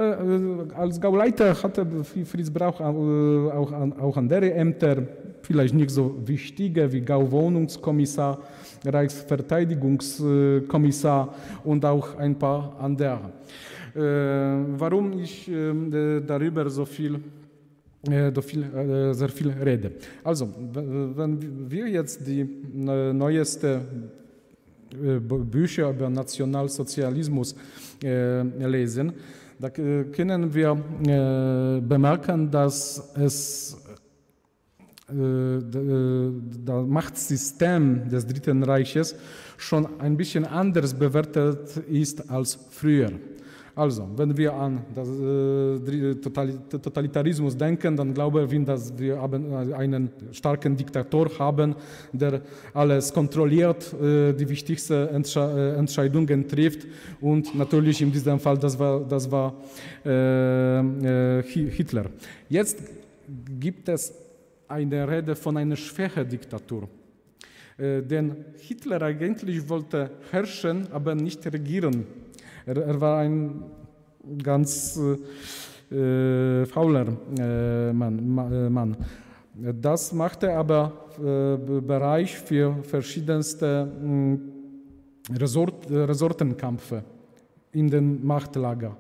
als Gauleiter hatte Fritz Brauch auch, auch andere Ämter, vielleicht nicht so wichtige wie Gauwohnungskommissar, Reichsverteidigungskommissar und auch ein paar andere. Äh, warum ich äh, darüber so viel, äh, viel, sehr viel rede? Also, wenn wir jetzt die neueste Bücher über Nationalsozialismus lesen, da können wir bemerken, dass es äh, äh, das Machtsystem des Dritten Reiches schon ein bisschen anders bewertet ist als früher. Also, wenn wir an das, äh, Totalitarismus denken, dann glauben wir, dass wir einen starken Diktator haben, der alles kontrolliert, äh, die wichtigsten Entsche äh, Entscheidungen trifft und natürlich in diesem Fall, das war, das war äh, Hitler. Jetzt gibt es eine Rede von einer schwachen Diktatur. Denn Hitler eigentlich wollte herrschen, aber nicht regieren. Er, er war ein ganz äh, fauler äh, Mann, Mann. Das machte aber äh, Bereich für verschiedenste Resort, Resortenkämpfe in den Machtlager.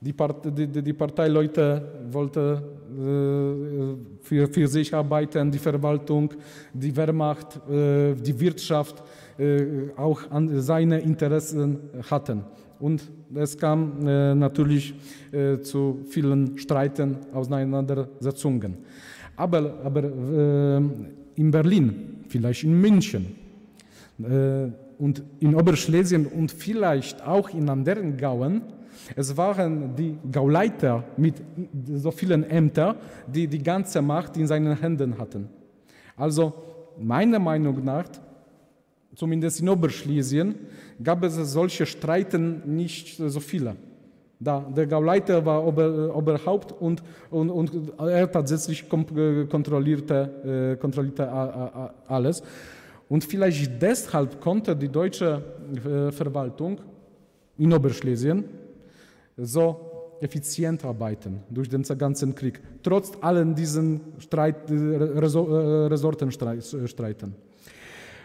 Die, Part, die, die Parteileute wollten äh, für, für sich arbeiten, die Verwaltung, die Wehrmacht, äh, die Wirtschaft äh, auch seine Interessen hatten. Und es kam natürlich zu vielen Streiten, Auseinandersetzungen. Aber, aber in Berlin, vielleicht in München und in Oberschlesien und vielleicht auch in anderen Gauen, es waren die Gauleiter mit so vielen Ämtern, die die ganze Macht in seinen Händen hatten. Also meiner Meinung nach zumindest in Oberschlesien, gab es solche Streiten nicht so viele. Da, der Gauleiter war Ober, Oberhaupt und, und, und er tatsächlich kontrollierte, äh, kontrollierte alles. Und vielleicht deshalb konnte die deutsche äh, Verwaltung in Oberschlesien so effizient arbeiten durch den ganzen Krieg, trotz allen diesen Streit, äh, Resortenstreiten.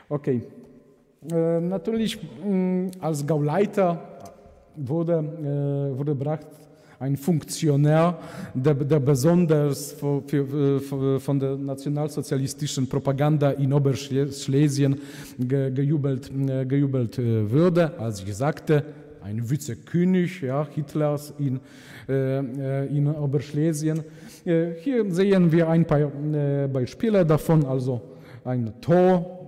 Okay. Äh, natürlich mm, als Gauleiter wurde, äh, wurde gebracht ein Funktionär, der, der besonders für, für, von der nationalsozialistischen Propaganda in Oberschlesien ge, gejubelt, äh, gejubelt würde. Als ich sagte, ein Vizekönig ja, Hitlers in, äh, in Oberschlesien. hier sehen wir ein paar Beispiele davon, also ein Tor,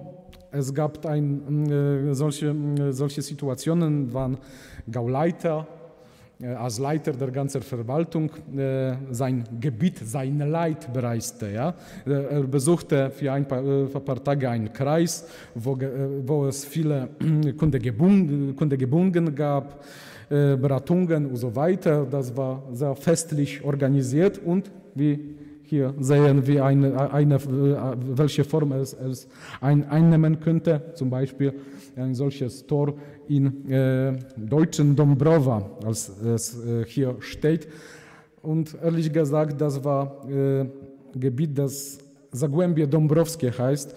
es gab ein, äh, solche, äh, solche Situationen, waren Gauleiter äh, als Leiter der ganzen Verwaltung äh, sein Gebiet, sein Leid bereiste. Ja? Äh, er besuchte für ein paar, äh, ein paar Tage einen Kreis, wo, wo es viele Kundegebungen, Kundegebungen gab, Beratungen und so weiter. Das war sehr festlich organisiert und wie hier sehen wir eine, eine, welche Form es, es ein, einnehmen könnte, zum Beispiel ein solches Tor in äh, deutschen Dombrowa, als es äh, hier steht. Und ehrlich gesagt, das war äh, Gebiet, das Zagłębie Dąbrowskie heißt,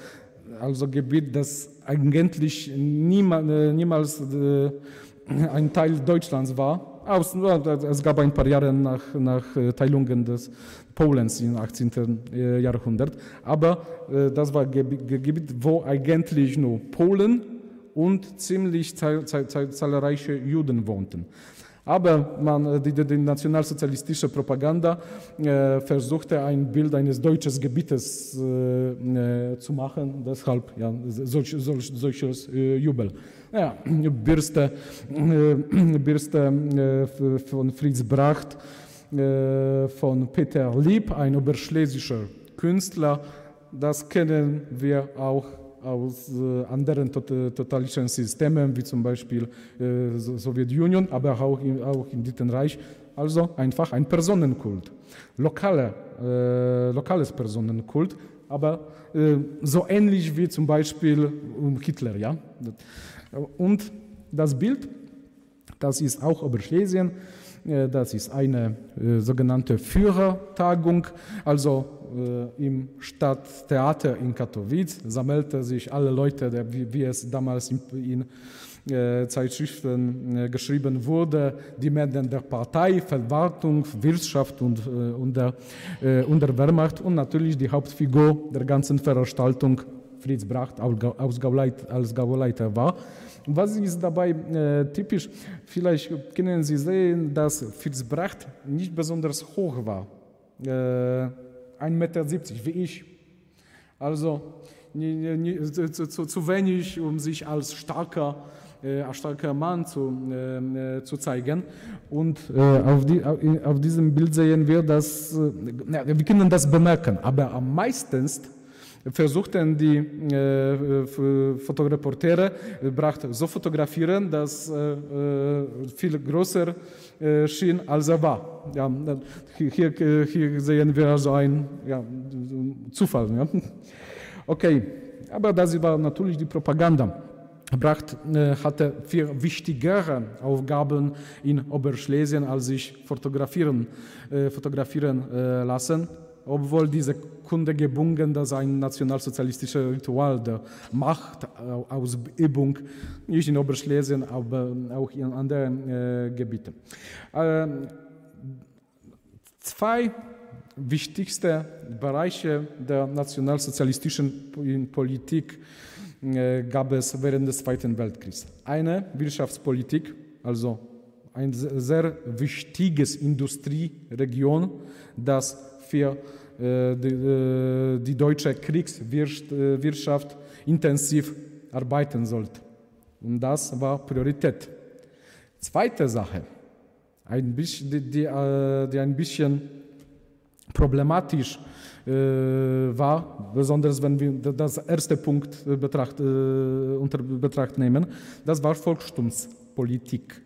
also Gebiet, das eigentlich niemals, äh, niemals ein Teil Deutschlands war. Es gab ein paar Jahre nach, nach Teilungen des Polens im 18. Äh, Jahrhundert. Aber das war Gebiet, wo eigentlich nur Polen und ziemlich zahlreiche Juden wohnten. Aber man, die, die nationalsozialistische Propaganda äh, versuchte ein Bild eines deutschen Gebietes äh, zu machen, deshalb ja, solch, solch, solches äh, Jubel. Ja, Bürste, Bürste von Fritz Bracht äh, von Peter Lieb, ein oberschlesischer Künstler. Das kennen wir auch aus anderen totalitären Systemen, wie zum Beispiel äh, Sowjetunion, aber auch, in, auch im Dritten Reich. Also einfach ein Personenkult, lokale, äh, lokales Personenkult, aber äh, so ähnlich wie zum Beispiel Hitler. Ja? Und das Bild, das ist auch Oberschlesien, äh, das ist eine äh, sogenannte Führertagung. Also äh, im Stadttheater in Katowice sammelte sich alle Leute, wie, es damals in, Zeitschriften geschrieben wurde, die Männer der Partei, Verwaltung, Wirtschaft und, und, der, und der Wehrmacht und natürlich die Hauptfigur der ganzen Veranstaltung, Fritz Bracht, als Gauleiter war. Was ist dabei äh, typisch? Vielleicht können Sie sehen, dass Fritz Bracht nicht besonders hoch war. Äh, 1,70 Meter, wie ich. Also zu, zu, zu, wenig, um sich als starker als starker Mann zu, zu zeigen. Und auf, die, auf diesem Bild sehen wir, dass, wir können das bemerken, aber am meisten versuchten die äh, Fotoreportere bracht so fotografieren, dass äh, viel größer äh, schien, als er war. Ja, hier, hier sehen wir also einen ja, Zufall. Ja. Okay, aber das war natürlich die Propaganda. Bracht äh, hatte viel wichtigere Aufgaben in Oberschlesien, als sich fotografieren, äh, fotografieren äh, lassen obwohl diese Kunde gebunden, dass ein nationalsozialistisches Ritual der Machtausübung nicht in Oberschlesien, aber auch in anderen äh, Gebieten. Äh, zwei wichtigste Bereiche der nationalsozialistischen Politik äh, gab es während des Zweiten Weltkriegs. Eine Wirtschaftspolitik, also ein sehr wichtiges Industrieregion, das für äh, die, äh, die deutsche Kriegswirtschaft intensiv arbeiten sollte. Und das war Priorität. Zweite Sache, ein bisschen, die, die, äh, die ein bisschen problematisch war, besonders wenn wir das erste Punkt betracht, unter Betracht nehmen, das war Volkstumspolitik.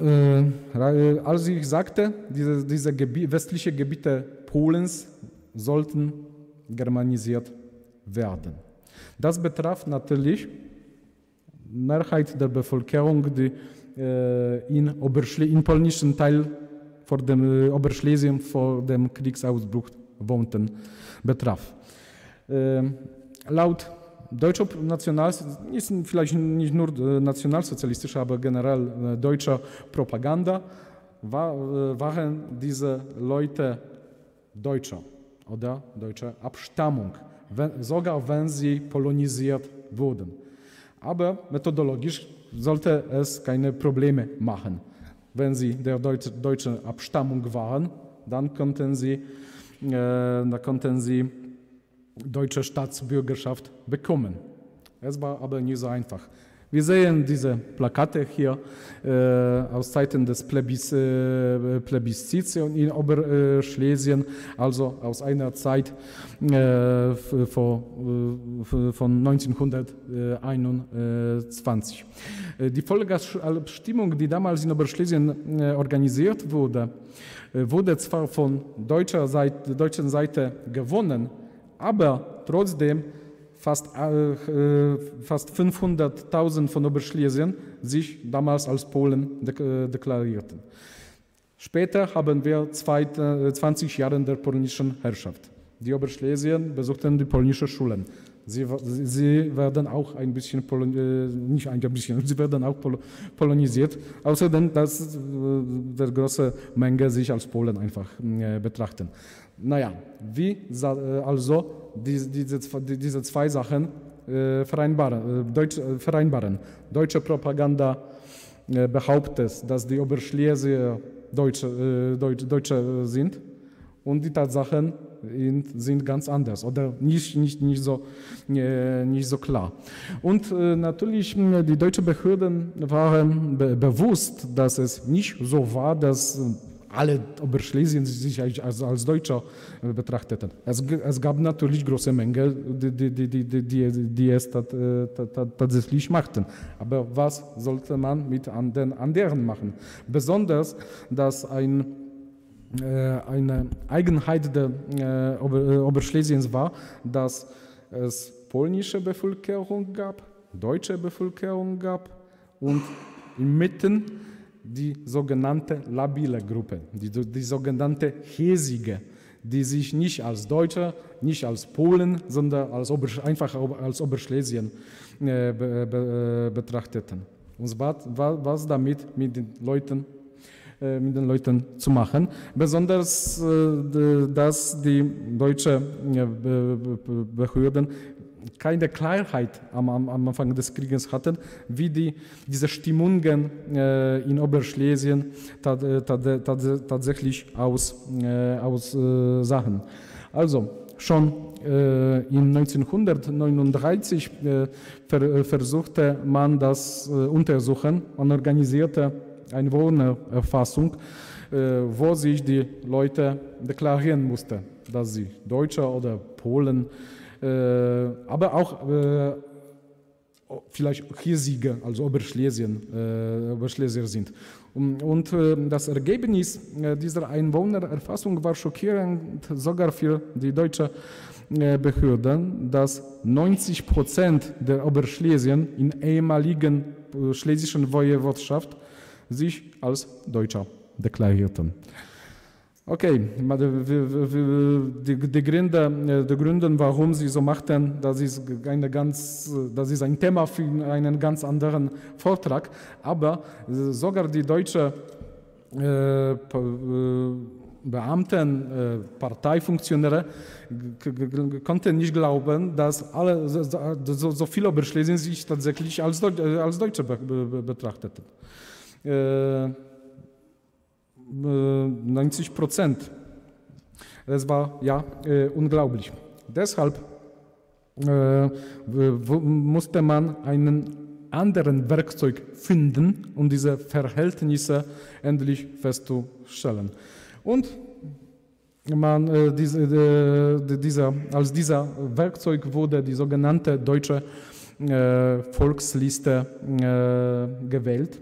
Äh, als ich sagte, diese, diese Gebiet, westliche Gebiete Polens sollten germanisiert werden. Das betraf natürlich Mehrheit der Bevölkerung, die äh, in, in polnischen Teil vor dem äh, Oberschlesien vor dem Kriegsausbruch wohnten, betraf. Äh, laut deutsche National, ist vielleicht nicht nur nationalsozialistische, aber generell deutsche Propaganda, äh, waren diese Leute Deutsche oder deutsche Abstammung, sogar wenn sie polonisiert wurden. Aber methodologisch sollte es keine Probleme machen. Wenn sie der deutsche, deutschen Abstammung waren, dann konnten sie, äh, dann konnten sie deutsche Staatsbürgerschaft bekommen. Es war aber nicht so einfach. Wir sehen diese Plakate hier äh, aus Zeiten des Plebis, äh, Plebiszits in Oberschlesien, also aus einer Zeit äh, vor, äh, von 1921. Äh, die Volksabstimmung, die damals in Oberschlesien äh, organisiert wurde, wurde zwar von deutscher Seite, deutschen Seite gewonnen, aber trotzdem fast, äh, äh fast 500.000 von Oberschlesien sich damals als Polen de äh, deklarierten. Später haben wir zwei, äh, 20 Jahre der polnischen Herrschaft. Die Oberschlesien besuchten die polnische Schulen. Sie, sie, werden auch ein bisschen, Polon, äh, nicht ein bisschen, sie werden auch pol polonisiert. Außerdem, dass äh, der große Menge sich als Polen einfach äh, betrachten. Naja, wie also diese, zwei Sachen vereinbaren, Deutsch, vereinbaren? Deutsche Propaganda behauptet, dass die Oberschlesier Deutsche, Deutsche sind und die Tatsachen sind ganz anders oder nicht, nicht, nicht, so, nicht so klar. Und natürlich, die deutschen Behörden waren be bewusst, dass es nicht so war, dass alle Oberschlesien sich als, als Deutscher betrachteten. Es, es gab natürlich große Menge, die, die, die, die, die, es tat, tatsächlich machten. Aber was sollte man mit den anderen machen? Besonders, dass ein äh, eine Eigenheit der Oberschlesiens war, dass es polnische Bevölkerung gab, deutsche Bevölkerung gab und inmitten die sogenannte labile Gruppe, die, die sogenannte Hesige, die sich nicht als Deutsche, nicht als Polen, sondern als Ober, einfach als Oberschlesien äh, be, be, betrachteten. Und was, was damit mit den Leuten äh, mit den Leuten zu machen. Besonders, äh, dass die deutschen Behörden keine Klarheit am, am, Anfang des Krieges hatten, wie die, diese Stimmungen äh, in Oberschlesien tatsächlich aus, aussahen. Also schon in 1939 versuchte man das untersuchen. Man organisierte eine Wohnerfassung, wo sich die Leute deklarieren mussten, dass sie Deutsche oder Polen, aber auch vielleicht Hiesige, also Oberschlesien, äh, Oberschlesier sind. Und, und äh, das Ergebnis äh, dieser Einwohnererfassung war schockierend, sogar für die deutsche Behörden, dass 90 Prozent der Oberschlesien in ehemaligen schlesischen Woiwodschaft sich als Deutscher deklarierten. Okay, die, Gründe, die Gründe, warum sie so machten, das ist, eine ganz, das ist ein Thema für einen ganz anderen Vortrag. Aber sogar die deutsche äh, Beamten, Parteifunktionäre konnten nicht glauben, dass alle, so, so viele Oberschlesien sich tatsächlich als Deutsche betrachteten. Äh, 90 Prozent. Das war ja unglaublich. Deshalb musste man einen anderen Werkzeug finden, um diese Verhältnisse endlich festzustellen. Und man, äh, diese, äh, dieser, als dieser Werkzeug wurde die sogenannte deutsche äh, Volksliste äh, gewählt.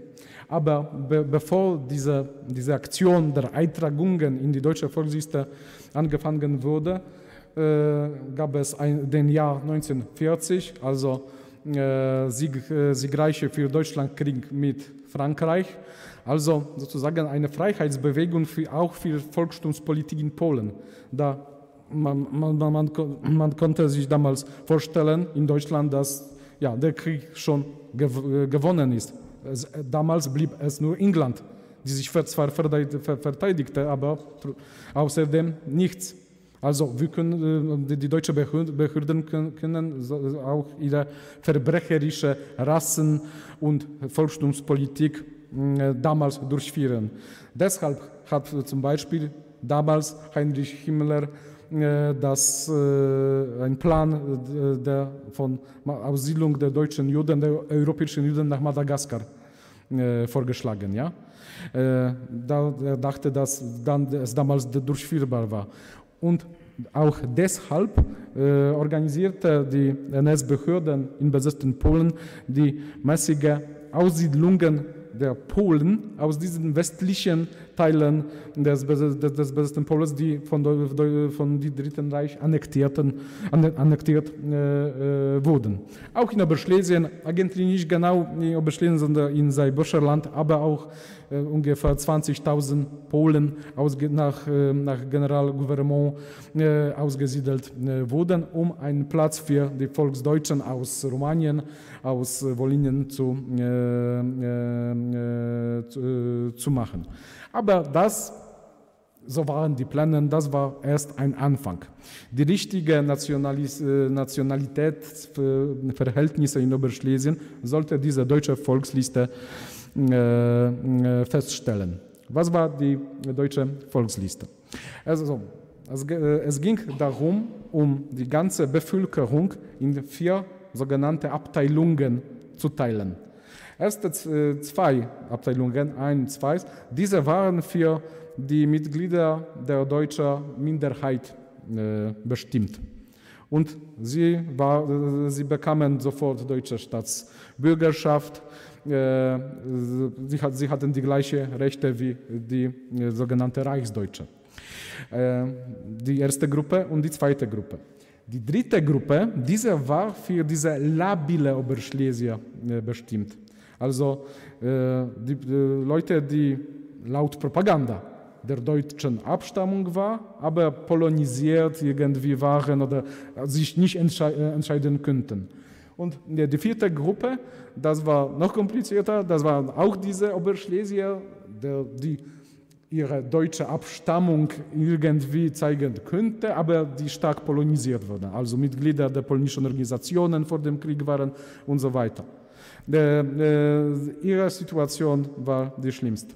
Aber be bevor diese, diese Aktion der Eintragungen in die deutsche Volksliste angefangen wurde, äh, gab es ein, den Jahr 1940, also äh, Sieg, äh, siegreiche für Deutschlandkrieg mit Frankreich, also sozusagen eine Freiheitsbewegung für, auch für Volkssturmspolitik in Polen. Da man, man, man, man, konnte sich damals vorstellen in Deutschland, dass ja, der Krieg schon gew gewonnen ist. Damals blieb es nur England, die sich zwar verteidigte, aber außerdem nichts. Also können, äh, die deutschen Behörden können auch ihre verbrecherische Rassen- und Volkssturmspolitik äh, damals durchführen. Deshalb hat zum Beispiel damals Heinrich Himmler äh, das, äh, ein Plan äh, der, von Aussiedlung der deutschen Juden, der europäischen Juden nach Madagaskar vorgeschlagen. Ja? Da, er dachte, dass dann, es damals durchführbar war. Und auch deshalb organisierte die NS-Behörden in besetzten Polen die mäßige Aussiedlungen der Polen aus diesen westlichen Teilen des, des, des besetzten Polens, die von, von dem Dritten Reich annektierten, annektiert äh, äh, wurden. Auch in Oberschlesien, eigentlich nicht genau in Oberschlesien, sondern in Seiborscherland, aber auch ungefähr 20.000 Polen nach, äh, nach Generalgouvernement äh, ausgesiedelt äh, wurden, um einen Platz für die Volksdeutschen aus Rumänien, aus Wolinien zu, zu, zu machen. Aber das, so waren die Pläne, das war erst ein Anfang. Die richtige Nationalis Nationalitätsverhältnisse in Oberschlesien sollte diese deutsche Volksliste äh, feststellen. Was war die deutsche Volksliste? Also, es ging darum, um die ganze Bevölkerung in vier sogenannte Abteilungen zu teilen. Erste äh, zwei Abteilungen, ein, zwei, diese waren für die Mitglieder der deutschen Minderheit äh, bestimmt. Und sie, war, sie bekamen sofort deutsche Staatsbürgerschaft. Äh, sie, sie hatten die gleichen Rechte wie die sogenannte Reichsdeutsche. Die erste Gruppe und die zweite Gruppe. Die dritte Gruppe, diese war für diese labile Oberschlesier bestimmt. Also äh, die, Leute, die laut Propaganda der deutschen Abstammung war, aber polonisiert irgendwie waren oder sich nicht entschei äh, entscheiden könnten. Und die vierte Gruppe, das war noch komplizierter, das waren auch diese Oberschlesier, die ihre deutsche Abstammung irgendwie zeigen könnte, aber die stark polonisiert wurden, also Mitglieder der polnischen Organisationen vor dem Krieg waren und so weiter. Ihre Situation war die schlimmste.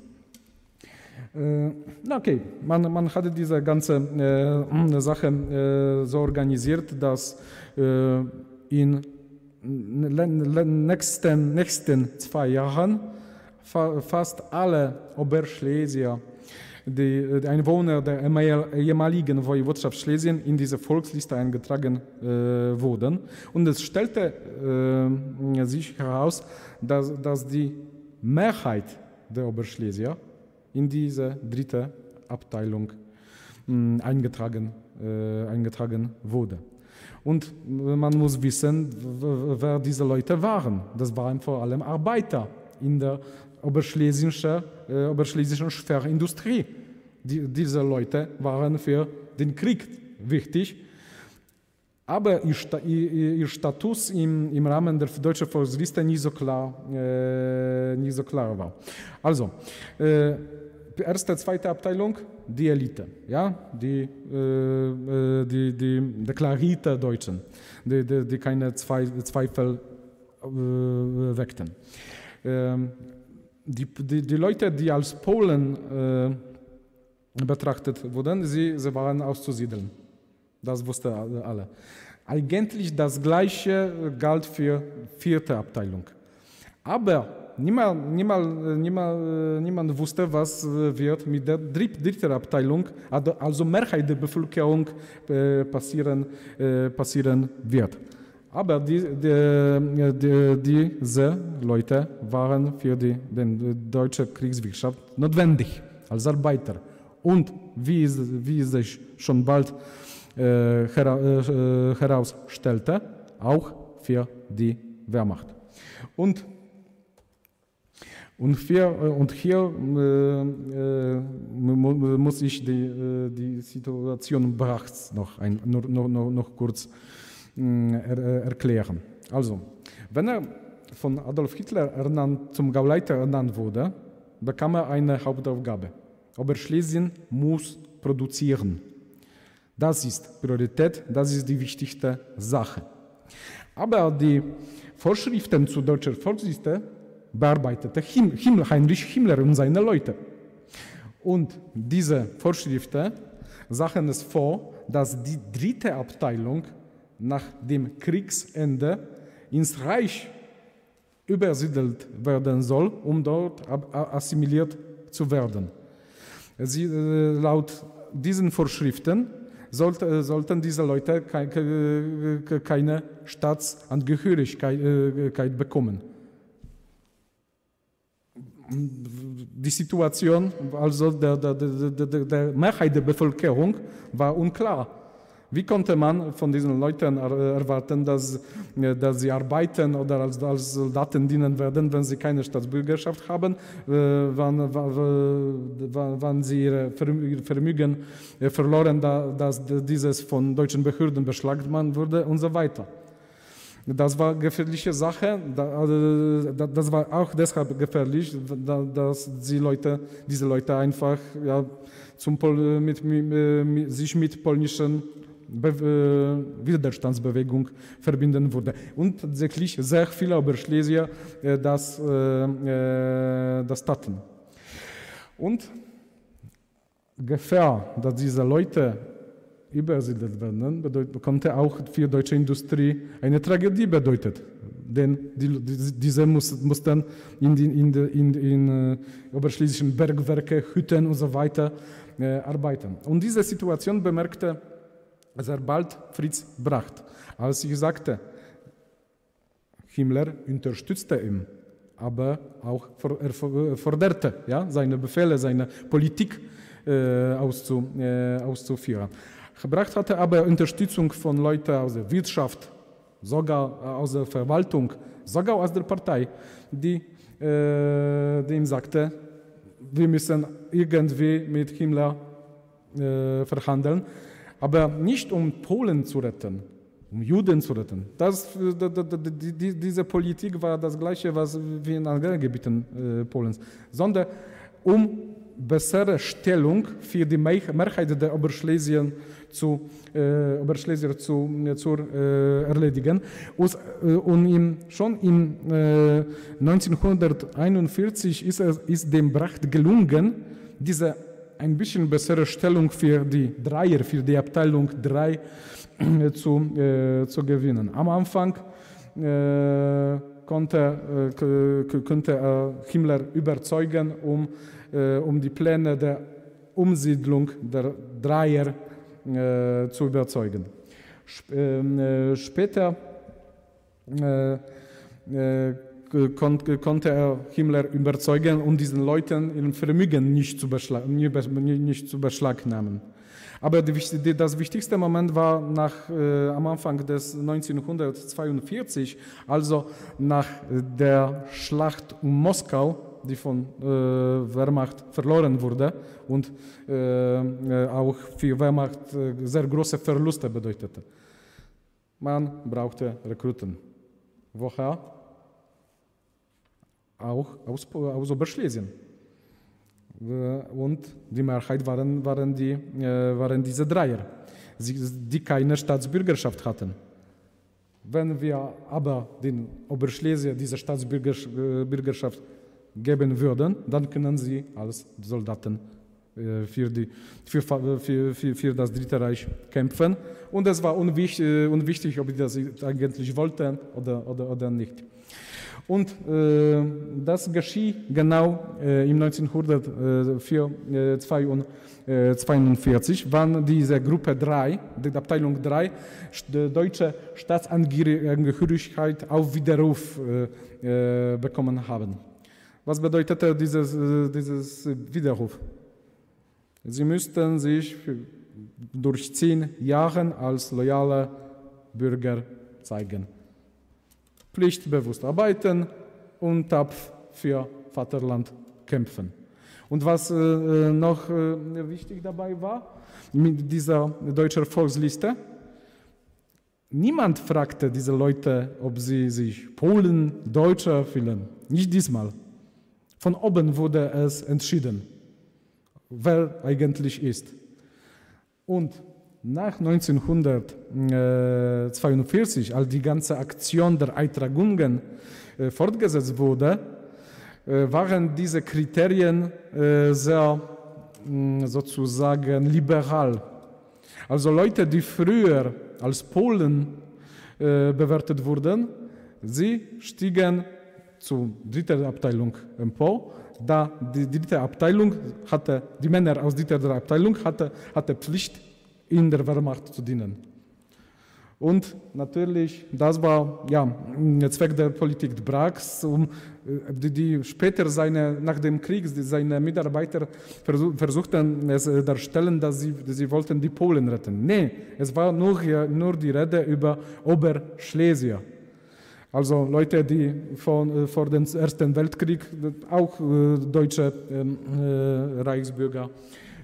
Äh, okay, man, man hatte diese ganze äh, Sache äh, so organisiert, dass äh, in nächsten, nächsten zwei Jahren fa fast alle Oberschlesier, die, die Einwohner der ehemaligen Woiwodschaft Schlesien in diese Volksliste eingetragen äh, wurden. Und es stellte äh, sich heraus, dass, dass die Mehrheit der Oberschlesier in diese dritte Abteilung eingetragen, äh, eingetragen wurde. Und man muss wissen, wer diese Leute waren. Das waren vor allem Arbeiter in der oberschlesischen, äh, oberschlesischen Schwerindustrie. Die, diese Leute waren für den Krieg wichtig. Aber ihr, ihr Status im, im, Rahmen der deutschen Volksliste nicht so klar, äh, nicht so klar war. Also, äh, erste, zweite Abteilung, die Elite, ja, die, äh, die, die deklarierte Deutschen, die, die, die keine Zweifel äh, weckten. Ähm, die, die, die Leute, die als Polen äh, betrachtet wurden, sie, sie waren auszusiedeln. Das wussten alle. Eigentlich das Gleiche galt für vierte Abteilung. Aber niemand, niemand, niemand, niemand wusste, was wird mit der dritten Abteilung, also Mehrheit der Bevölkerung äh, passieren, äh, passieren wird. Aber die, die, die, diese Leute waren für die, die deutsche Kriegswirtschaft notwendig als Arbeiter. Und wie, wie sich schon bald äh, herausstellte, auch für die Wehrmacht. Und und hier, und hier äh, äh, muss ich die, äh, die Situation Brachs noch, ein, noch, noch, noch kurz mm, er, erklären. Also, wenn er von Adolf Hitler ernannt, zum Gauleiter ernannt wurde, bekam er eine Hauptaufgabe. Oberschlesien muss produzieren. Das ist Priorität, das ist die wichtigste Sache. Aber die Vorschriften zur deutschen Volksliste bearbeitete Himmler, Heinrich Himmler und seine Leute. Und diese Vorschriften sahen es vor, dass die dritte Abteilung nach dem Kriegsende ins Reich übersiedelt werden soll, um dort assimiliert zu werden. Sie, äh, laut diesen Vorschriften sollte, sollten diese Leute keine Staatsangehörigkeit äh, bekommen die Situation also der, der, der, der, Mehrheit der Bevölkerung war unklar. Wie konnte man von diesen Leuten erwarten, dass, dass sie arbeiten oder als, als Soldaten dienen werden, wenn sie keine Staatsbürgerschaft haben, wann, wann, wann sie ihr Vermögen verloren, dass dieses von deutschen Behörden beschlagnahmt wurde und so weiter. Das war eine gefährliche Sache. Also, das war auch deshalb gefährlich, dass die Leute, diese Leute einfach ja, zum Pol mit, mit, sich mit polnischen Be äh, Widerstandsbewegung verbinden wurde. Und tatsächlich sehr viele Oberschlesier äh, das, äh, das taten. Und Gefahr, dass diese Leute übersiedelt werden, bedeutet, konnte auch für deutsche Industrie eine Tragödie bedeuten. Denn die, diese muss, mussten in, die, in, in, in äh, oberschlesischen Bergwerke, Hütten und so weiter äh, arbeiten. Und diese Situation bemerkte sehr bald Fritz Bracht. Als ich sagte, Himmler unterstützte ihn, aber auch er forderte ja, seine Befehle, seine Politik äh, auszu, äh, auszuführen gebracht hatte, aber Unterstützung von Leuten aus der Wirtschaft, sogar aus der Verwaltung, sogar aus der Partei, die äh, dem sagte, wir müssen irgendwie mit Himmler äh, verhandeln, aber nicht um Polen zu retten, um Juden zu retten. Das, die, die, diese Politik war das gleiche, was wie in anderen Gebieten äh, Polens, sondern um bessere Stellung für die Mehrheit der Oberschlesien zu, äh, Oberschlesier zu, äh, zu äh, erledigen. Und, äh, und in, schon in 1941 ist, es, ist dem Bracht gelungen, diese ein bisschen bessere Stellung für die Dreier, für die Abteilung 3 zu, äh, zu gewinnen. Am Anfang äh, konnte, äh, Himmler überzeugen, um, um die Pläne der Umsiedlung der Dreier zu überzeugen. Ähm, später konnte er Himmler überzeugen, um diesen Leuten ihren Vermögen nicht zu, nicht zu beschlagnahmen. Aber die, das wichtigste Moment war nach, äh, am Anfang des 1942, also nach der Schlacht um Moskau, die von äh, Wehrmacht verloren wurde und äh, auch für Wehrmacht äh, sehr große Verluste bedeutete. Man brauchte Rekruten. Woher? Auch aus, aus Oberschlesien. Und die Mehrheit waren, waren, die, waren diese Dreier, die keine Staatsbürgerschaft hatten. Wenn wir aber den Oberschlesier diese Staatsbürgerschaft geben würden, dann können sie als Soldaten für, die, für, für, für, für das Dritte Reich kämpfen. Und es war unwichtig, unwichtig ob sie das eigentlich wollten oder, oder, oder nicht. Und äh, das geschieht genau äh, im 1942, wann diese Gruppe 3, die Abteilung 3, die deutsche Staatsangehörigkeit auf Widerruf äh, bekommen haben. Was bedeutete dieses, dieses Widerruf? Sie müssten sich durch zehn Jahre als loyale Bürger zeigen pflichtbewusst arbeiten und tapf für Vaterland kämpfen. Und was äh, noch äh, wichtig dabei war, mit dieser deutschen Volksliste, niemand fragte diese Leute, ob sie sich Polen, Deutsche fühlen. Nicht diesmal. Von oben wurde es entschieden, wer eigentlich ist. Und nach 1942, als die ganze Aktion der Eintragungen äh, fortgesetzt wurde, äh, waren diese Kriterien äh, sehr sozusagen liberal. Also Leute, die früher als Polen bewertet wurden, sie stiegen zur dritten Abteilung empor. Da die dritte Abteilung hatte, die Männer aus dritten Abteilung hatte, hatte Pflicht in der Wehrmacht zu dienen. Und natürlich, das war ja, der Zweck der Politik Brax, um, äh, die, die später seine, nach dem Krieg seine Mitarbeiter versuchten es äh, darstellen, dass sie, sie wollten die Polen retten. Nee, es war nur, nur die Rede über Oberschlesier. Also Leute, die von, äh, vor dem Ersten Weltkrieg auch äh, deutsche ähm, äh, Reichsbürger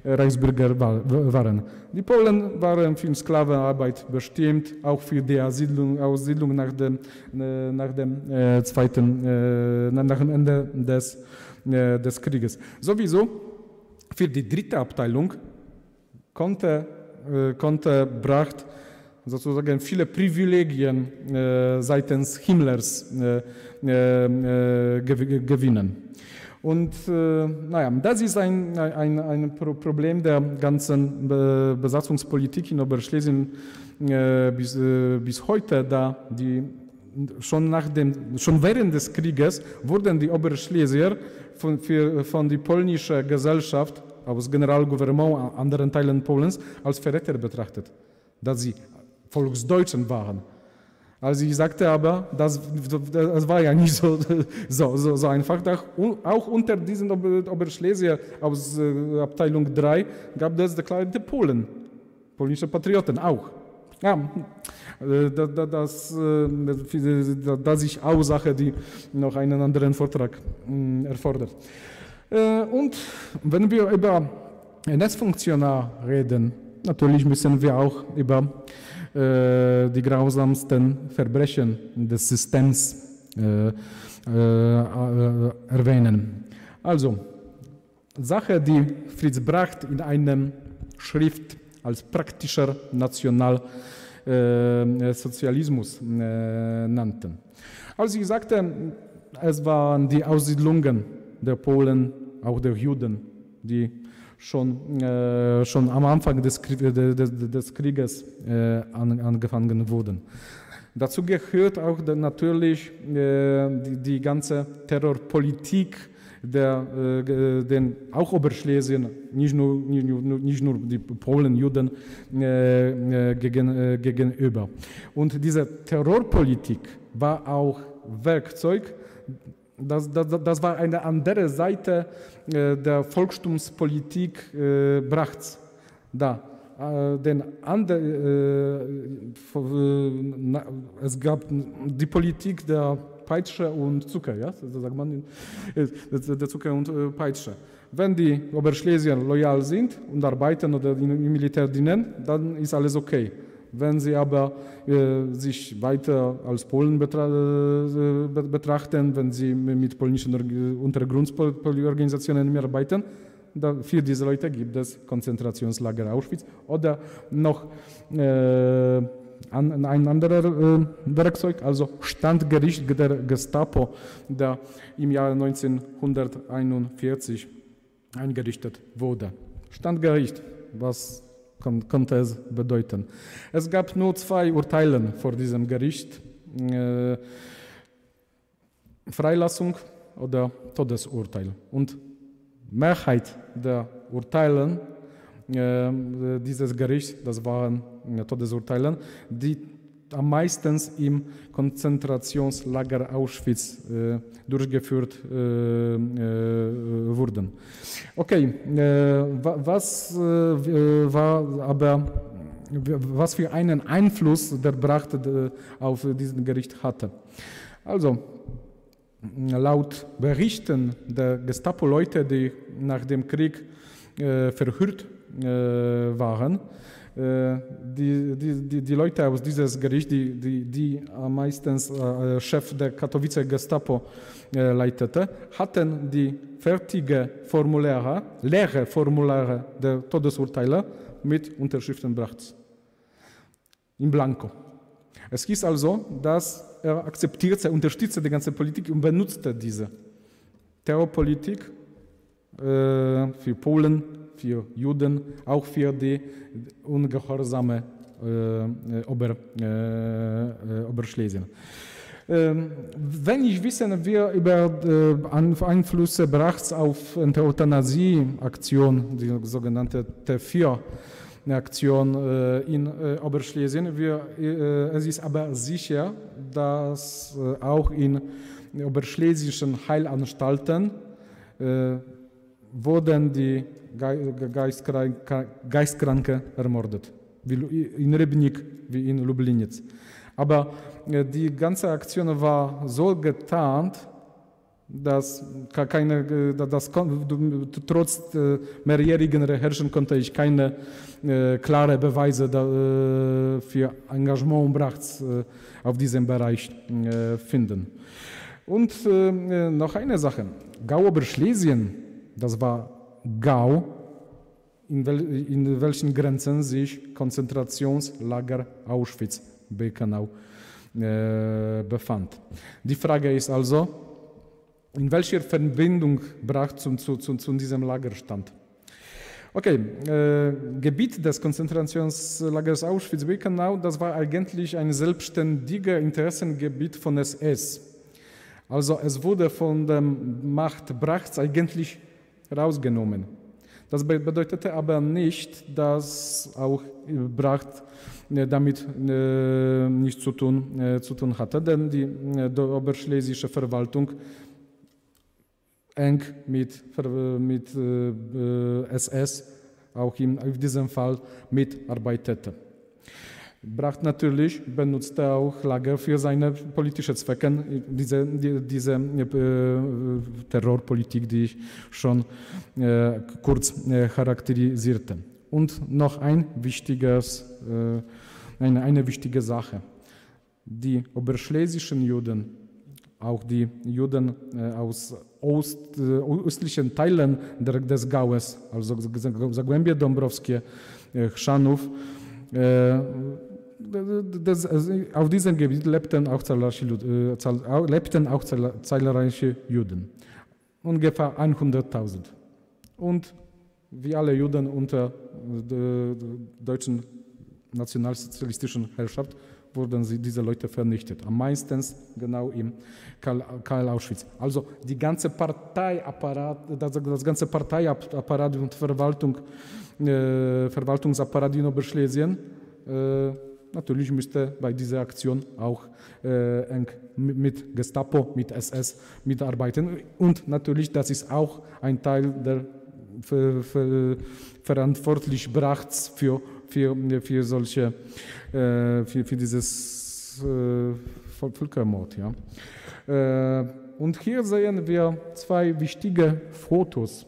Reichsbürger waren. Die Polen waren für Sklavenarbeit bestimmt, auch für die Aussiedlung, Aussiedlung nach dem, nach dem zweiten, nach dem Ende des, des Krieges. Sowieso für die dritte Abteilung konnte, konnte Bracht sozusagen viele Privilegien seitens Himmlers äh, gewinnen. Und äh, naja, das ist ein, ein, ein Problem der ganzen Besatzungspolitik in Oberschlesien äh, bis, äh, bis heute, da die schon, nach dem, schon während des Krieges wurden die Oberschlesier von, für, von der polnischen Gesellschaft aus Generalgouvernement anderen Teilen Polens als Verräter betrachtet, dass sie Volksdeutschen waren. Also ich sagte aber, das, das war ja nicht so, so, so, so einfach. Auch unter diesen Oberschlesier aus äh, Abteilung 3 gab es deklarierte Polen, polnische Patrioten auch. Ja, äh, das, äh, das ist auch Sache, die noch einen anderen Vortrag mm, erfordert. Und wenn wir über Netzfunktionar reden, natürlich müssen wir auch über äh, die grausamsten Verbrechen des Systems äh, äh, erwähnen. Also, Sache, die Fritz Bracht in einem Schrift als praktischer Nationalsozialismus nannte. Also ich sagte, es waren die Aussiedlungen der Polen, auch der Juden die schon, äh, schon am Anfang des, des, des Krieges äh, an, angefangen wurden. Dazu gehört auch natürlich äh, die, die, ganze Terrorpolitik, der, äh, den auch Oberschlesien, nicht nur, nicht nur, nicht nur die Polen, Juden äh, gegen, gegenüber. Und diese Terrorpolitik war auch Werkzeug, das, das, das war eine andere Seite der Volksstumspolitik Brachts da. denn ander, es gab die Politik der Peitsche und Zucker, ja, so sagt man, der Zucker und Peitsche. Wenn die Oberschlesier loyal sind und arbeiten oder im Militär dienen, dann ist alles okay. Wenn sie aber äh, sich weiter als Polen betra äh, betrachten, wenn sie mit polnischen Untergrundorganisationen arbeiten, für diese Leute gibt es Konzentrationslager Auschwitz oder noch äh, ein anderer äh, Werkzeug, also Standgericht der Gestapo, der im Jahr 1941 eingerichtet wurde. Standgericht, was konnte es bedeuten? Es gab nur zwei Urteile vor diesem Gericht. Äh, Freilassung oder Todesurteil. Und Mehrheit der Urteile dieses Gerichts, das waren Todesurteile, die am meisten im Konzentrationslager Auschwitz äh, durchgeführt äh, äh, wurden. Okay, äh, was war aber was für einen Einfluss der Bracht auf diesen Gericht hatte. Also laut Berichten der Gestapo-Leute, die nach dem Krieg äh, verhört äh, waren, äh, die, die, die, Leute aus diesem Gericht, die, die, die meistens äh, Chef der Katowice Gestapo äh, leitete, hatten die fertige Formulare, leere Formulare der Todesurteile mit Unterschriften Brachts. In Blanco. Es hieß also, dass er akzeptierte, unterstützte die ganze Politik und benutzte diese Terrorpolitik äh, für Polen, für Juden, auch für die ungehorsame äh, Ober, äh, Oberschlesien. Ähm, wenn ich wissen wir über äh, Einflüsse Brachts auf die Euthanasie-Aktion, die sogenannte T4, Aktion äh, in äh, Oberschlesien. Wir, äh, es ist aber sicher, dass auch in oberschlesischen Heilanstalten wurden die Geistkranke ermordet, in Rybnik wie in Lublinic. Aber die ganze Aktion war so getarnt, dass keine, dass, trotz mehrjährigen Recherchen konnte ich keine äh, klare Beweise da, äh, für Engagement Brachts äh, auf diesem Bereich finden. Und noch eine Sache. Gau-Oberschlesien, das war Gau, in, wel, in welchen Grenzen sich Konzentrationslager Auschwitz-Birkenau äh, befand. Die Frage ist also, in welcher Verbindung Bracht zu, zu, zu, zu diesem Lager stand. Okay, äh, Gebiet des Konzentrationslagers Auschwitz-Birkenau, das war eigentlich ein selbstständiges Interessengebiet von SS. Also es wurde von der Macht Brachts eigentlich rausgenommen. Das bedeutete aber nicht, dass auch Bracht äh, damit äh, nichts zu tun, äh, zu tun hatte, denn die, äh, die oberschlesische Verwaltung eng mit, mit SS, auch in, in diesem Fall mitarbeitete. Bracht natürlich benutzte auch Lager für seine politischen Zwecke, diese, die, diese äh, Terrorpolitik, die ich schon äh, kurz charakterisierte. Und noch ein wichtiges, eine, eine wichtige Sache. Die oberschlesischen Juden auch die Juden aus Ost, östlichen Teilen des Gaues, also Zagłębie Dąbrowskie, Chrzanów, das, auf diesem Gebiet lebten auch zahlreiche, lebten auch zahlreiche Juden, ungefähr 100.000. Und wie alle Juden unter der deutschen nationalsozialistischen Herrschaft wurden sie, diese Leute vernichtet. Am meisten genau im Karl Auschwitz. Also die ganze Parteiapparat, das, das ganze Parteiapparat und Verwaltung, äh, Verwaltungsapparat in Oberschlesien äh, natürlich müsste bei dieser Aktion auch äh, eng mit Gestapo, mit SS mitarbeiten. Und natürlich, das ist auch ein Teil der ver, ver, verantwortlich Brachts für, für, für solche, äh, für, für dieses äh, Völkermord. Ja. Äh, und hier sehen wir zwei wichtige Fotos,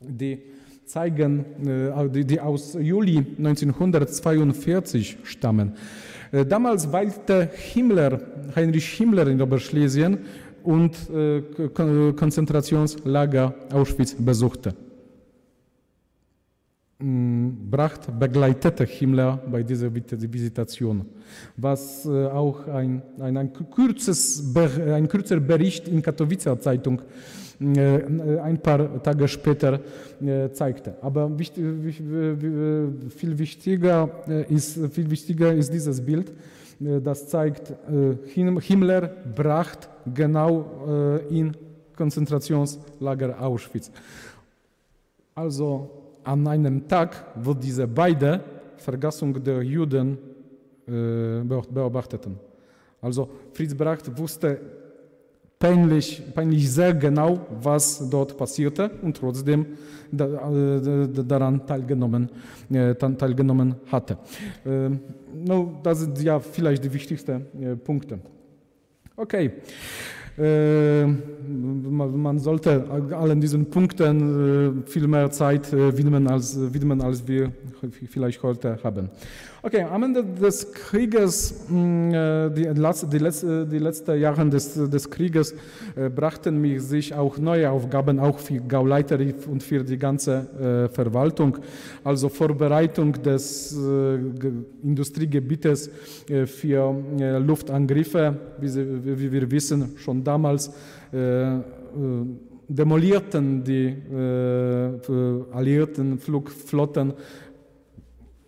die zeigen, äh, die, die aus Juli 1942 stammen. Äh, damals weilte Himmler, Heinrich Himmler in Oberschlesien und äh, Konzentrationslager Auschwitz besuchte. Bracht begleitete Himmler bei dieser Visitation, was auch ein, ein, ein, kurzes, ein kürzer Bericht in Katowicer Zeitung ein paar Tage später zeigte. Aber viel wichtiger ist, viel wichtiger ist dieses Bild, das zeigt, Himmler bracht genau in Konzentrationslager Auschwitz. Also an einem Tag, wo diese beide Vergassung der Juden beobachteten. Also Fritz Bracht wusste peinlich, peinlich sehr genau, was dort passierte und trotzdem daran teilgenommen, teilgenommen hatte. No, das sind ja vielleicht die wichtigsten Punkte. Okay. Man sollte allen diesen Punkten viel mehr Zeit widmen, als, widmen, als wir vielleicht heute haben. Okay, am Ende des Krieges, die, die, letzte, die letzten Jahre des, des Krieges, brachten mir sich auch neue Aufgaben, auch für Gauleiter und für die ganze Verwaltung. Also Vorbereitung des Industriegebietes für Luftangriffe, wie, wir wissen, schon damals demolierten die alliierten Flugflotten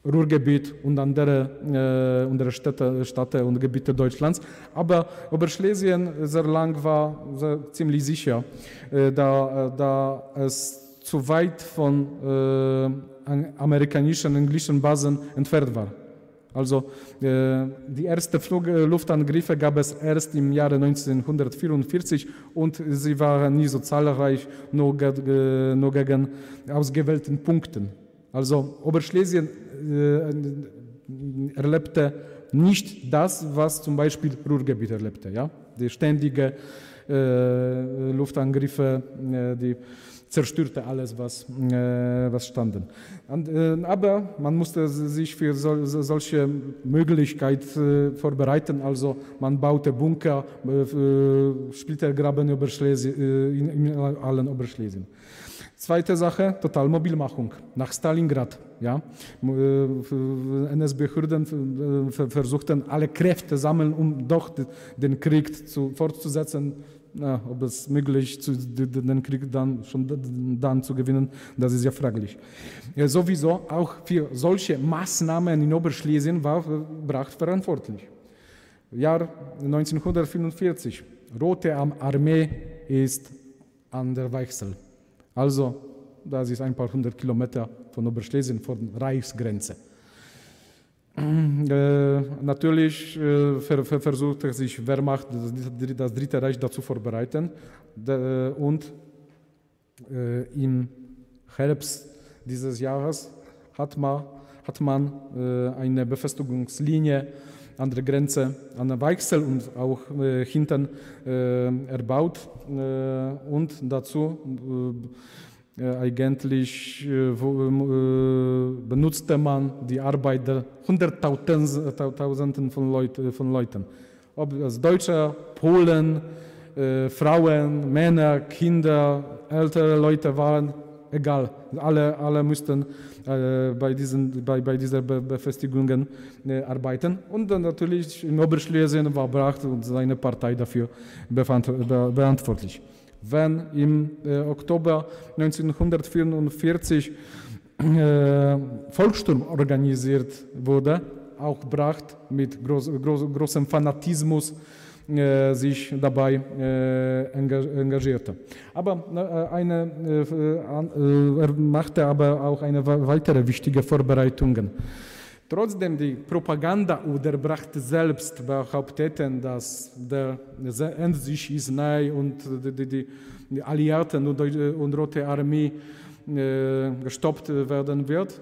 Ruhrgebiet und andere, äh, andere Städte, Städte und Gebiete Deutschlands. Aber Oberschlesien sehr lang war sehr, ziemlich sicher, äh, da, da es zu weit von äh, amerikanischen, englischen Basen entfernt war. Also äh, die ersten Flug Luftangriffe gab es erst im Jahre 1944 und sie waren nie so zahlreich, nur, nur gegen ausgewählten Punkten. Also Oberschlesien äh, erlebte nicht das, was zum Beispiel Ruhrgebiet erlebte. Ja? Die ständige äh, Luftangriffe, äh, die zerstörte alles, was, äh, was standen. Und, äh, aber man musste sich für sol, solche Möglichkeit äh, vorbereiten. Also man baute Bunker, Splittergraben in, in allen Oberschlesien. Zweite Sache, Totalmobilmachung nach Stalingrad. Ja? NSB-Hürden versuchten alle Kräfte sammeln, um doch den Krieg zu, fortzusetzen. Na, ob es möglich ist, den Krieg dann schon dann zu gewinnen, das ist ja fraglich. Ja, sowieso auch für solche Maßnahmen in Oberschlesien war Bracht verantwortlich. Jahr 1945, Rote Armee ist an der Weichsel. Also, das ist ein paar hundert Kilometer von Oberschlesien, von Reichsgrenze. Äh, natürlich äh, ver, ver, versuchte sich Wehrmacht, das, das, Dritte Reich dazu vorbereiten. De, und äh, im Herbst dieses Jahres hat man, hat man äh, eine Befestigungslinie an der Grenze an der Weichsel und auch äh, hinten äh, erbaut äh, und dazu äh, eigentlich äh, äh, benutzte man die Arbeit der Hunderttausenden von, Leut, von Leuten. Ob es Deutsche, Polen, Frauen, Männer, Kinder, ältere Leute waren, egal. Alle, alle mussten äh, bei, diesen, bei, bei dieser Be Befestigungen äh, arbeiten. Und dann natürlich in Oberschlesien war Bracht und seine Partei dafür be beantwortlich. Wenn im äh, Oktober 1944 äh, Volkssturm organisiert wurde, auch Bracht mit groß, groß, großem Fanatismus äh, sich dabei äh, engagierte. Aber äh, eine, äh, er machte aber auch eine weitere wichtige Vorbereitungen. Trotzdem die Propaganda oder Bracht selbst behaupteten, dass der Endsieg ist nahe und die, die, Alliierten und, und Rote Armee äh, gestoppt werden wird,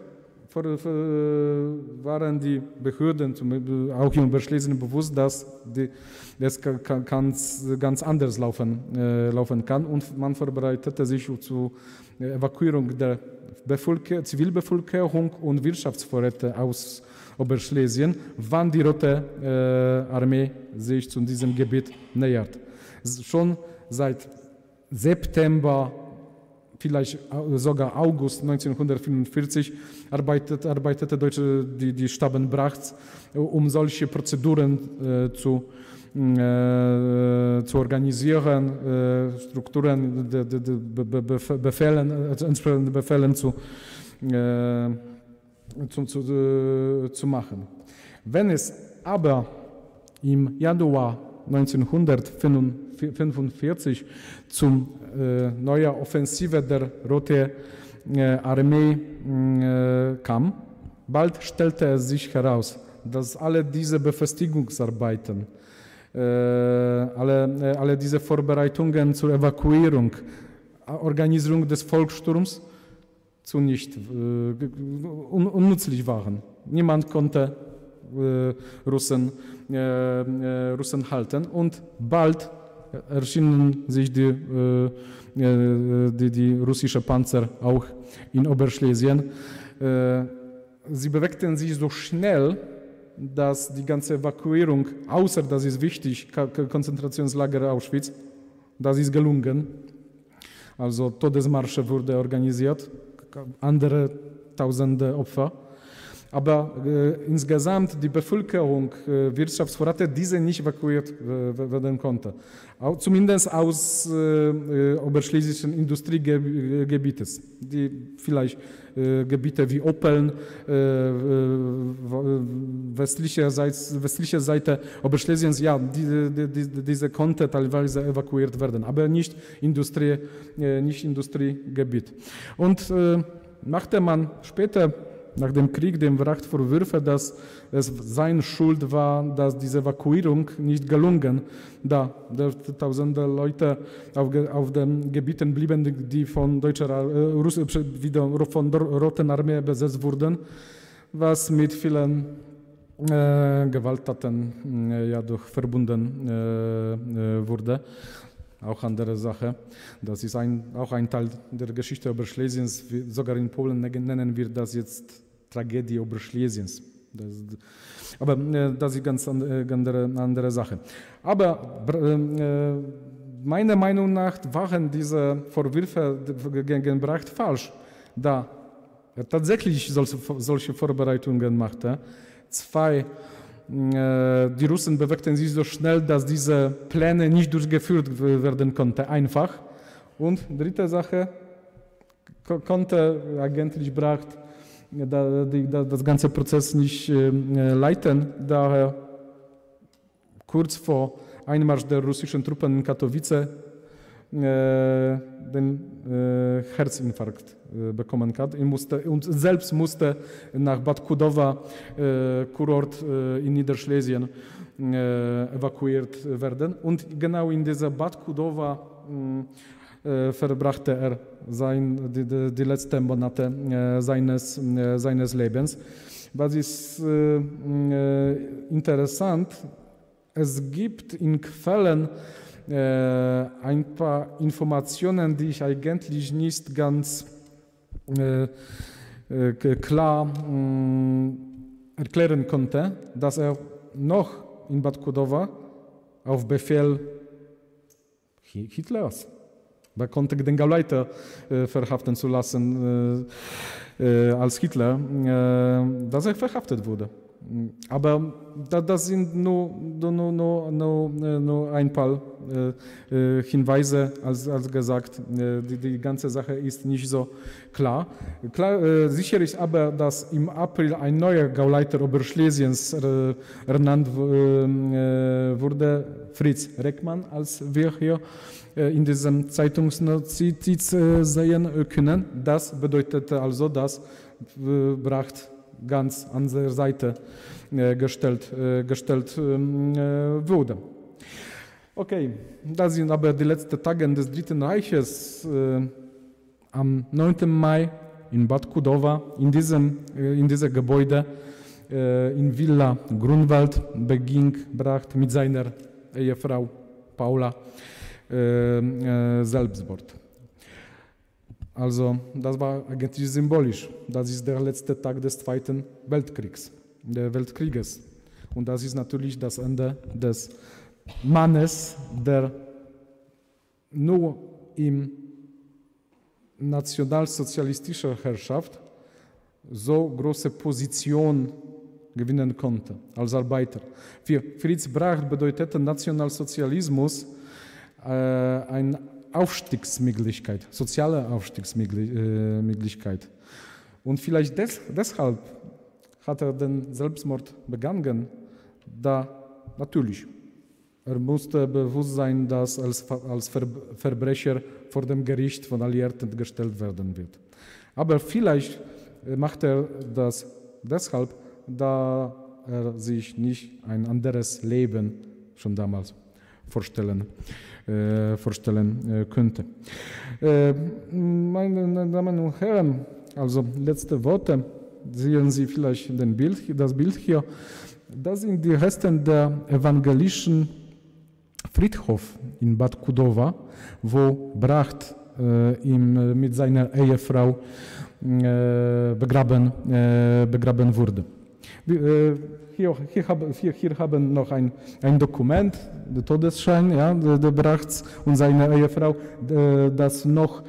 waren die Behörden auch im Beschließen bewusst, dass das ganz, ganz anders laufen, äh, laufen kann und man vorbereitete sich zur Evakuierung der Bevölker Zivilbevölkerung und Wirtschaftsvorräte aus Oberschlesien, wann die Rote äh, Armee sich zu diesem Gebiet nähert. Schon seit September, vielleicht sogar August 1945 arbeitet, arbeitete Deutsche, die, die Staben Brachts, um solche Prozeduren äh, zu äh, zu organisieren, äh, Strukturen, Befehlen, entsprechende Befehlen zu, zu, zu, zu machen. Wenn es aber im Januar 1945 zum äh, neuen Offensive der Rote äh, Armee äh, kam, bald stellte es sich heraus, dass alle diese Befestigungsarbeiten alle, äh, alle diese Vorbereitungen zur Evakuierung, Organisierung des Volkssturms zu nicht äh, un, unnützlich waren. Niemand konnte Russen, Russen halten und bald erschienen sich die, die, die russischen Panzer auch in Oberschlesien. Sie bewegten sich so schnell, dass die ganze Evakuierung, außer das ist wichtig, Konzentrationslager Auschwitz, das ist gelungen. Also Todesmarsche wurde organisiert, andere tausende Opfer. Aber äh, insgesamt die Bevölkerung, äh, Wirtschaftsvorräte, diese nicht evakuiert äh, werden konnte. Auch, zumindest aus äh, oberschlesischen Industriegebietes, die vielleicht Gebiete wie Oppeln, westliche, Seite, westliche Seite Oberschlesiens, ja, die, die, die, diese konnte teilweise evakuiert werden, aber nicht, Industrie, nicht Industriegebiet. Und machte man später nach dem Krieg dem Wracht Vorwürfe, dass es seine Schuld war, dass diese Evakuierung nicht gelungen, da tausende Leute auf, auf den Gebieten blieben, die von deutscher äh, Russ, wieder von der Roten Armee besetzt wurden, was mit vielen äh, Gewalttaten äh, ja doch verbunden äh, äh wurde auch andere Sache. Das ist ein, auch ein Teil der Geschichte Oberschlesiens. Sogar in Polen nennen wir das jetzt Tragödie Oberschlesiens. Das, aber äh, das ist ganz äh, andere, andere Sache. Aber äh, meiner Meinung nach waren diese Vorwürfe gegen Bracht falsch, da er tatsächlich solche, solche Vorbereitungen machte. Zwei die Russen bewegten sich so schnell, dass diese Pläne nicht durchgeführt werden konnten, einfach. Und dritte Sache, konnte eigentlich Bracht das ganze Prozess nicht leiten, daher kurz vor Einmarsch der russischen Truppen in Katowice den Herzinfarkt bekommen hat und selbst musste nach Bad Kudowa, Kurort in Niederschlesien, evakuiert werden. Und genau in dieser Bad Kudowa verbrachte er sein, die, die, die letzten Monate seines, seines Lebens. Was ist interessant, es gibt in Quellen ein paar Informationen, die ich eigentlich nicht ganz klar mm, erklären konnte, dass er noch in Bad Kudowa auf Befehl Hitlers, er konnte den Gauleiter verhaften zu lassen als Hitler, dass er verhaftet wurde. Aber das sind nur, nur, nur, nur, nur ein paar Hinweise, als, als gesagt, die, die ganze Sache ist nicht so klar. klar. Sicher ist aber, dass im April ein neuer Gauleiter Oberschlesiens ernannt wurde, Fritz Reckmann, als wir hier in diesem Zeitungsnotiz sehen können. Das bedeutete also, dass Bracht ganz an der Seite gestellt, gestellt wurde. Okay, das sind aber die letzten Tage des Dritten Reiches. Am 9. Mai in Bad Kudowa, in diesem, in diesem Gebäude, in Villa Grunwald, beging Bracht mit seiner Ehefrau Paula Selbstmord. Also das war eigentlich symbolisch. Das ist der letzte Tag des Zweiten Weltkriegs, der Weltkrieges. Und das ist natürlich das Ende des Mannes, der nur im nationalsozialistischer Herrschaft so große Position gewinnen konnte als Arbeiter. Für Fritz Bracht bedeutete Nationalsozialismus äh, ein Aufstiegsmöglichkeit, soziale Aufstiegsmöglichkeit. Und vielleicht des, deshalb hat er den Selbstmord begangen, da natürlich er musste bewusst sein, dass als, als Verbrecher vor dem Gericht von Alliierten gestellt werden wird. Aber vielleicht macht er das deshalb, da er sich nicht ein anderes Leben schon damals vorstellen äh, vorstellen äh, könnte. Äh, meine Damen und Herren, also letzte Worte, sehen Sie vielleicht den Bild, das Bild hier. Das sind die Reste der evangelischen Friedhof in Bad Kudowa, wo Bracht äh, ihm mit seiner Ehefrau äh, begraben, äh, begraben wurde. Hier, hier, hier, hier haben noch ein, ein Dokument, der Todesschein ja, der, der Brachts und seine Ehefrau, das noch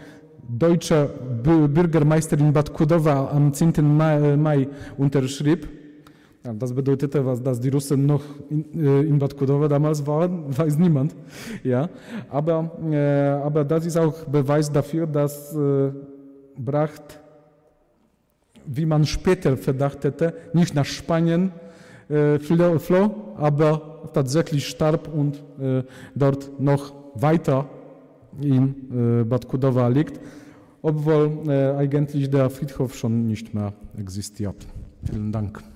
deutscher Bürgermeister in Bad Kudowa am 10. Mai, Mai unterschrieb. Ja, das bedeutete, was, dass die Russen noch in, in Bad Kudowa damals waren, weiß niemand. Ja, aber, äh, aber das ist auch Beweis dafür, dass äh, Bracht, wie man später Verdacht hätte, nicht nach Spanien äh, aber tatsächlich starb und äh, dort noch weiter in äh, Bad Kudowa liegt, obwohl eigentlich der Friedhof schon nicht mehr existiert. Vielen Dank.